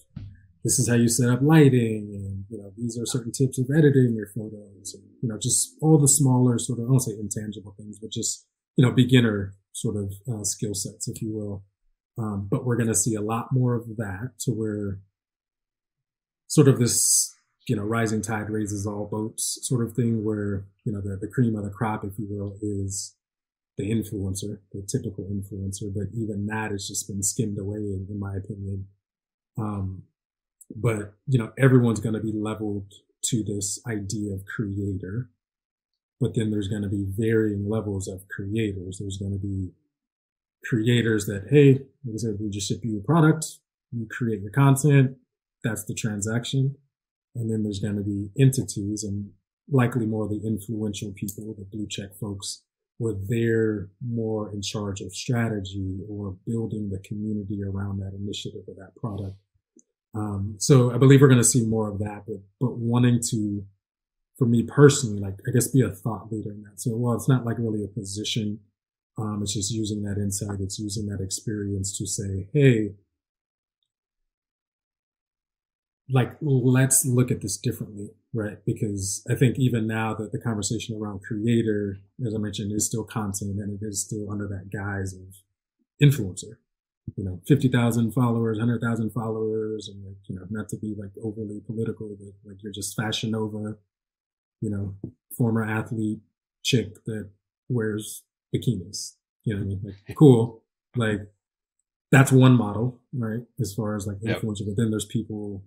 this is how you set up lighting and you know these are certain tips of editing your photos and you know just all the smaller sort of i don't say intangible things but just you know beginner sort of uh, skill sets if you will. Um, but we're going to see a lot more of that to where sort of this, you know, rising tide raises all boats sort of thing where, you know, the, the cream of the crop, if you will, is the influencer, the typical influencer. But even that has just been skimmed away, in, in my opinion. Um, but, you know, everyone's going to be leveled to this idea of creator. But then there's going to be varying levels of creators. There's going to be creators that, hey, like I said, we just ship you a product, you create your content, that's the transaction. and then there's going to be entities and likely more the influential people, the blue check folks, where they're more in charge of strategy or building the community around that initiative or that product. Um, so I believe we're going to see more of that, but, but wanting to, for me personally, like, I guess be a thought leader in that. So, well, it's not like really a position. Um, it's just using that insight. It's using that experience to say, Hey, like let's look at this differently right? Because i think even now that the conversation around creator as i mentioned is still content and it is still under that guise of influencer. You know 50,000 followers 100,000 followers and like you know not to be like overly political but like you're just fashion nova you know former athlete chick that wears bikinis. You know what i mean? Like cool. Like that's one model right? As far as like influencer yep. but then there's people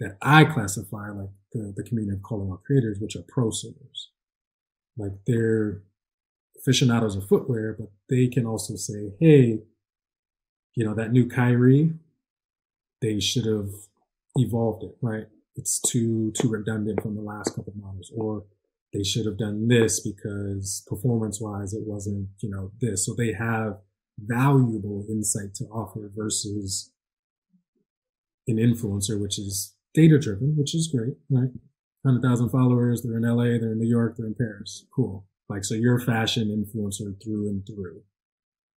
that I classify like the, the community of out creators, which are prosumers. Like they're aficionados of footwear, but they can also say, hey, you know, that new Kyrie, they should have evolved it, right? It's too too redundant from the last couple models. Or they should have done this because performance wise it wasn't, you know, this. So they have valuable insight to offer versus an influencer, which is data driven, which is great, right? 100,000 followers, they're in LA, they're in New York, they're in Paris. Cool. Like, so you're a fashion influencer through and through.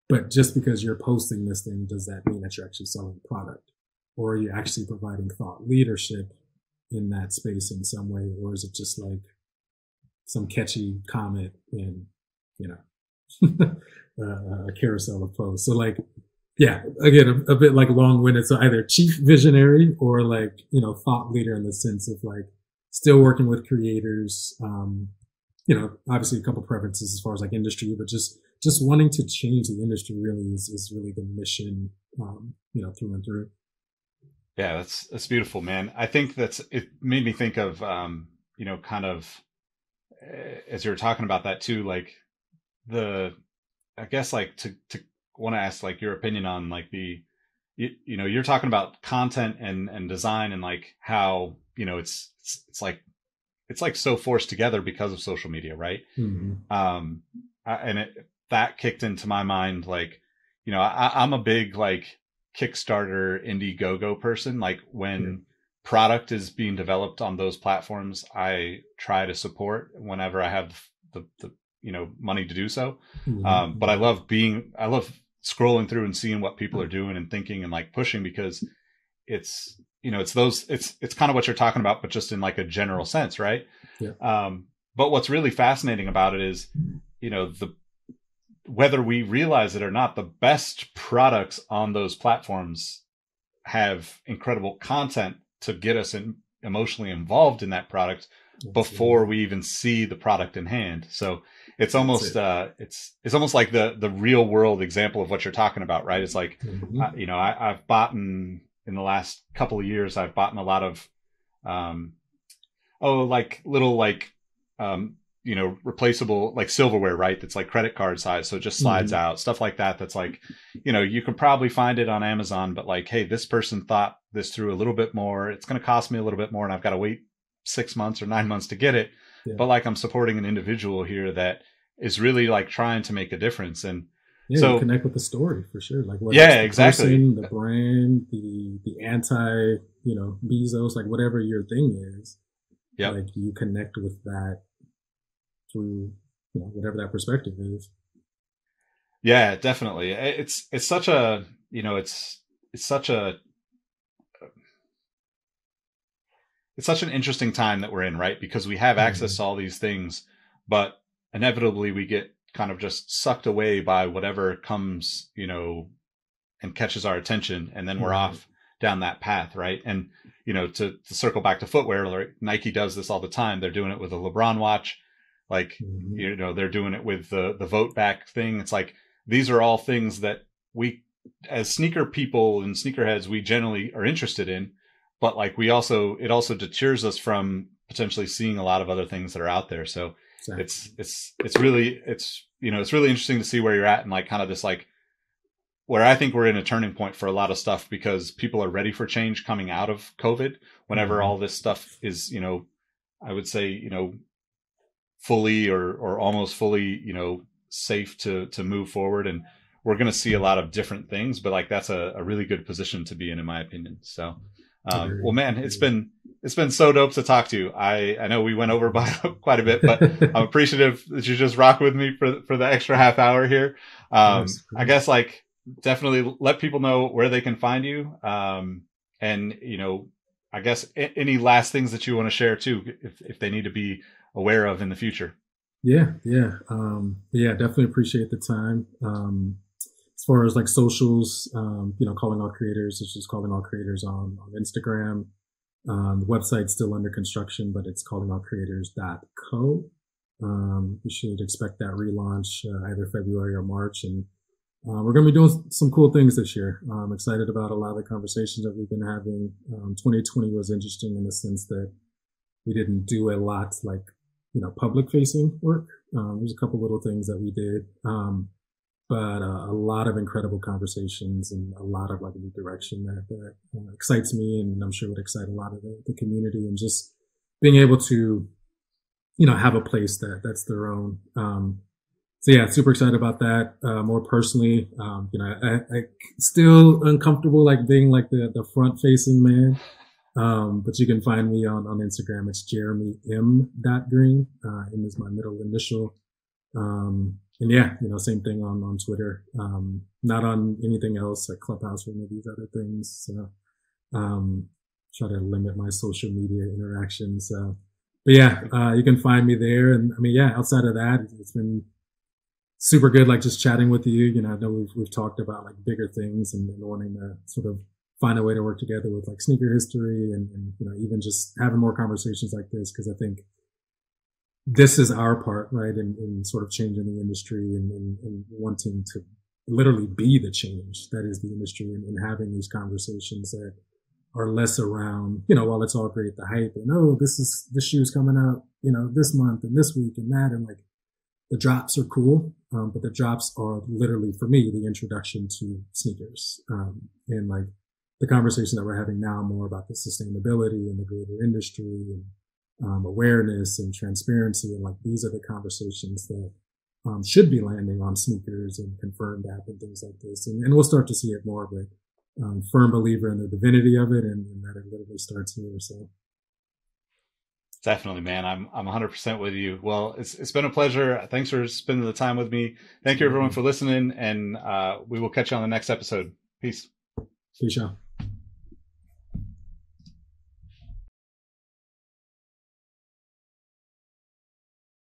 But just because you're posting this thing, does that mean that you're actually selling product? Or are you actually providing thought leadership in that space in some way? Or is it just like some catchy comment in, you know, a carousel of posts? So like, yeah, again, a, a bit like long winded. So either chief visionary or like, you know, thought leader in the sense of like still working with creators. Um, you know, obviously a couple preferences as far as like industry, but just, just wanting to change the industry really is, is really the mission, um, you know, through and through. Yeah, that's, that's beautiful, man. I think that's, it made me think of, um, you know, kind of, eh, as you were talking about that too, like the, I guess like to, to want to ask like your opinion on like the you, you know you're talking about content and and design and like how you know it's it's, it's like it's like so forced together because of social media right mm-hmm. um I, and it that kicked into my mind like you know I, i'm a big like kickstarter indiegogo person like when yeah. product is being developed on those platforms i try to support whenever i have the, the you know money to do so mm-hmm. um, but i love being i love scrolling through and seeing what people are doing and thinking and like pushing because it's you know it's those it's it's kind of what you're talking about but just in like a general sense right? Yeah. um but what's really fascinating about it is you know the whether we realize it or not the best products on those platforms have incredible content to get us in, emotionally involved in that product before we even see the product in hand. So it's almost it. uh it's it's almost like the the real world example of what you're talking about right it's like mm-hmm. uh, you know I, i've bought in in the last couple of years i've bought a lot of um oh like little like um you know replaceable like silverware right that's like credit card size so it just slides mm-hmm. out stuff like that that's like you know you can probably find it on amazon but like hey this person thought this through a little bit more it's going to cost me a little bit more and i've got to wait six months or nine months to get it yeah. but like I'm supporting an individual here that is really like trying to make a difference and yeah, so connect with the story for sure. Like what yeah, the exactly. Person, the brand, the the anti, you know, Bezos, like whatever your thing is. Yeah. Like you connect with that through, you know, whatever that perspective is. Yeah, definitely. It's it's such a you know it's it's such a it's such an interesting time that we're in, right? Because we have access mm-hmm. to all these things, but inevitably we get kind of just sucked away by whatever comes, you know, and catches our attention, and then we're mm-hmm. off down that path, right? And you know, to, to circle back to footwear, like Nike does this all the time. They're doing it with a LeBron watch, like mm-hmm. you know, they're doing it with the the vote back thing. It's like these are all things that we, as sneaker people and sneakerheads, we generally are interested in but like we also it also deters us from potentially seeing a lot of other things that are out there so exactly. it's it's it's really it's you know it's really interesting to see where you're at and like kind of this like where I think we're in a turning point for a lot of stuff because people are ready for change coming out of COVID. Whenever mm-hmm. all this stuff is, you know, I would say, you know, fully or or almost fully, you know, safe to to move forward, and we're going to see a lot of different things. But like that's a, a really good position to be in, in my opinion. So, um, well, man, it's been it's been so dope to talk to you. I I know we went over by quite a bit, but I'm appreciative that you just rock with me for for the extra half hour here. Um, I guess like definitely let people know where they can find you. Um, and you know, I guess any last things that you want to share too, if if they need to be aware of in the future. Yeah, yeah, um, yeah. Definitely appreciate the time. Um, far as like socials, um, you know, calling all creators, it's just calling all creators on on Instagram. Um, the website's still under construction, but it's calling callingallcreators.co. Um, you should expect that relaunch uh, either February or March, and uh, we're going to be doing some cool things this year. I'm excited about a lot of the conversations that we've been having. Um, 2020 was interesting in the sense that we didn't do a lot like, you know, public facing work. Um, there's a couple little things that we did. Um, but uh, a lot of incredible conversations and a lot of like new direction that, that uh, excites me and I'm sure would excite a lot of the, the community and just being able to, you know, have a place that that's their own. Um, so yeah, super excited about that. Uh, more personally, um, you know, I, I, still uncomfortable like being like the, the front facing man. Um, but you can find me on, on Instagram. It's Jeremy M. Green. Uh, M is my middle initial. Um, and yeah, you know, same thing on, on Twitter. Um, not on anything else like Clubhouse or any of these other things. So, um, try to limit my social media interactions. So, but yeah, uh, you can find me there. And I mean, yeah, outside of that, it's been, super good, like just chatting with you. You know, I know we've, we've talked about like bigger things and, and wanting to sort of find a way to work together with like sneaker history and, and you know, even just having more conversations like this. Cause I think this is our part, right? In, in sort of changing the industry and, and, and, wanting to literally be the change that is the industry and, and having these conversations that are less around, you know, while it's all great, the hype and, oh, this is, this shoe's coming out, you know, this month and this week and that. And like, the drops are cool, um, but the drops are literally for me the introduction to sneakers um, and like the conversation that we're having now more about the sustainability and the greater industry and um, awareness and transparency and like these are the conversations that um, should be landing on SNKRS and confirmed app and things like this and, and we'll start to see it more but um, firm believer in the divinity of it and, and that it literally starts here so Definitely, man. I'm I'm 100% with you. Well, it's it's been a pleasure. Thanks for spending the time with me. Thank you everyone for listening and uh, we will catch you on the next episode. Peace. Peace out.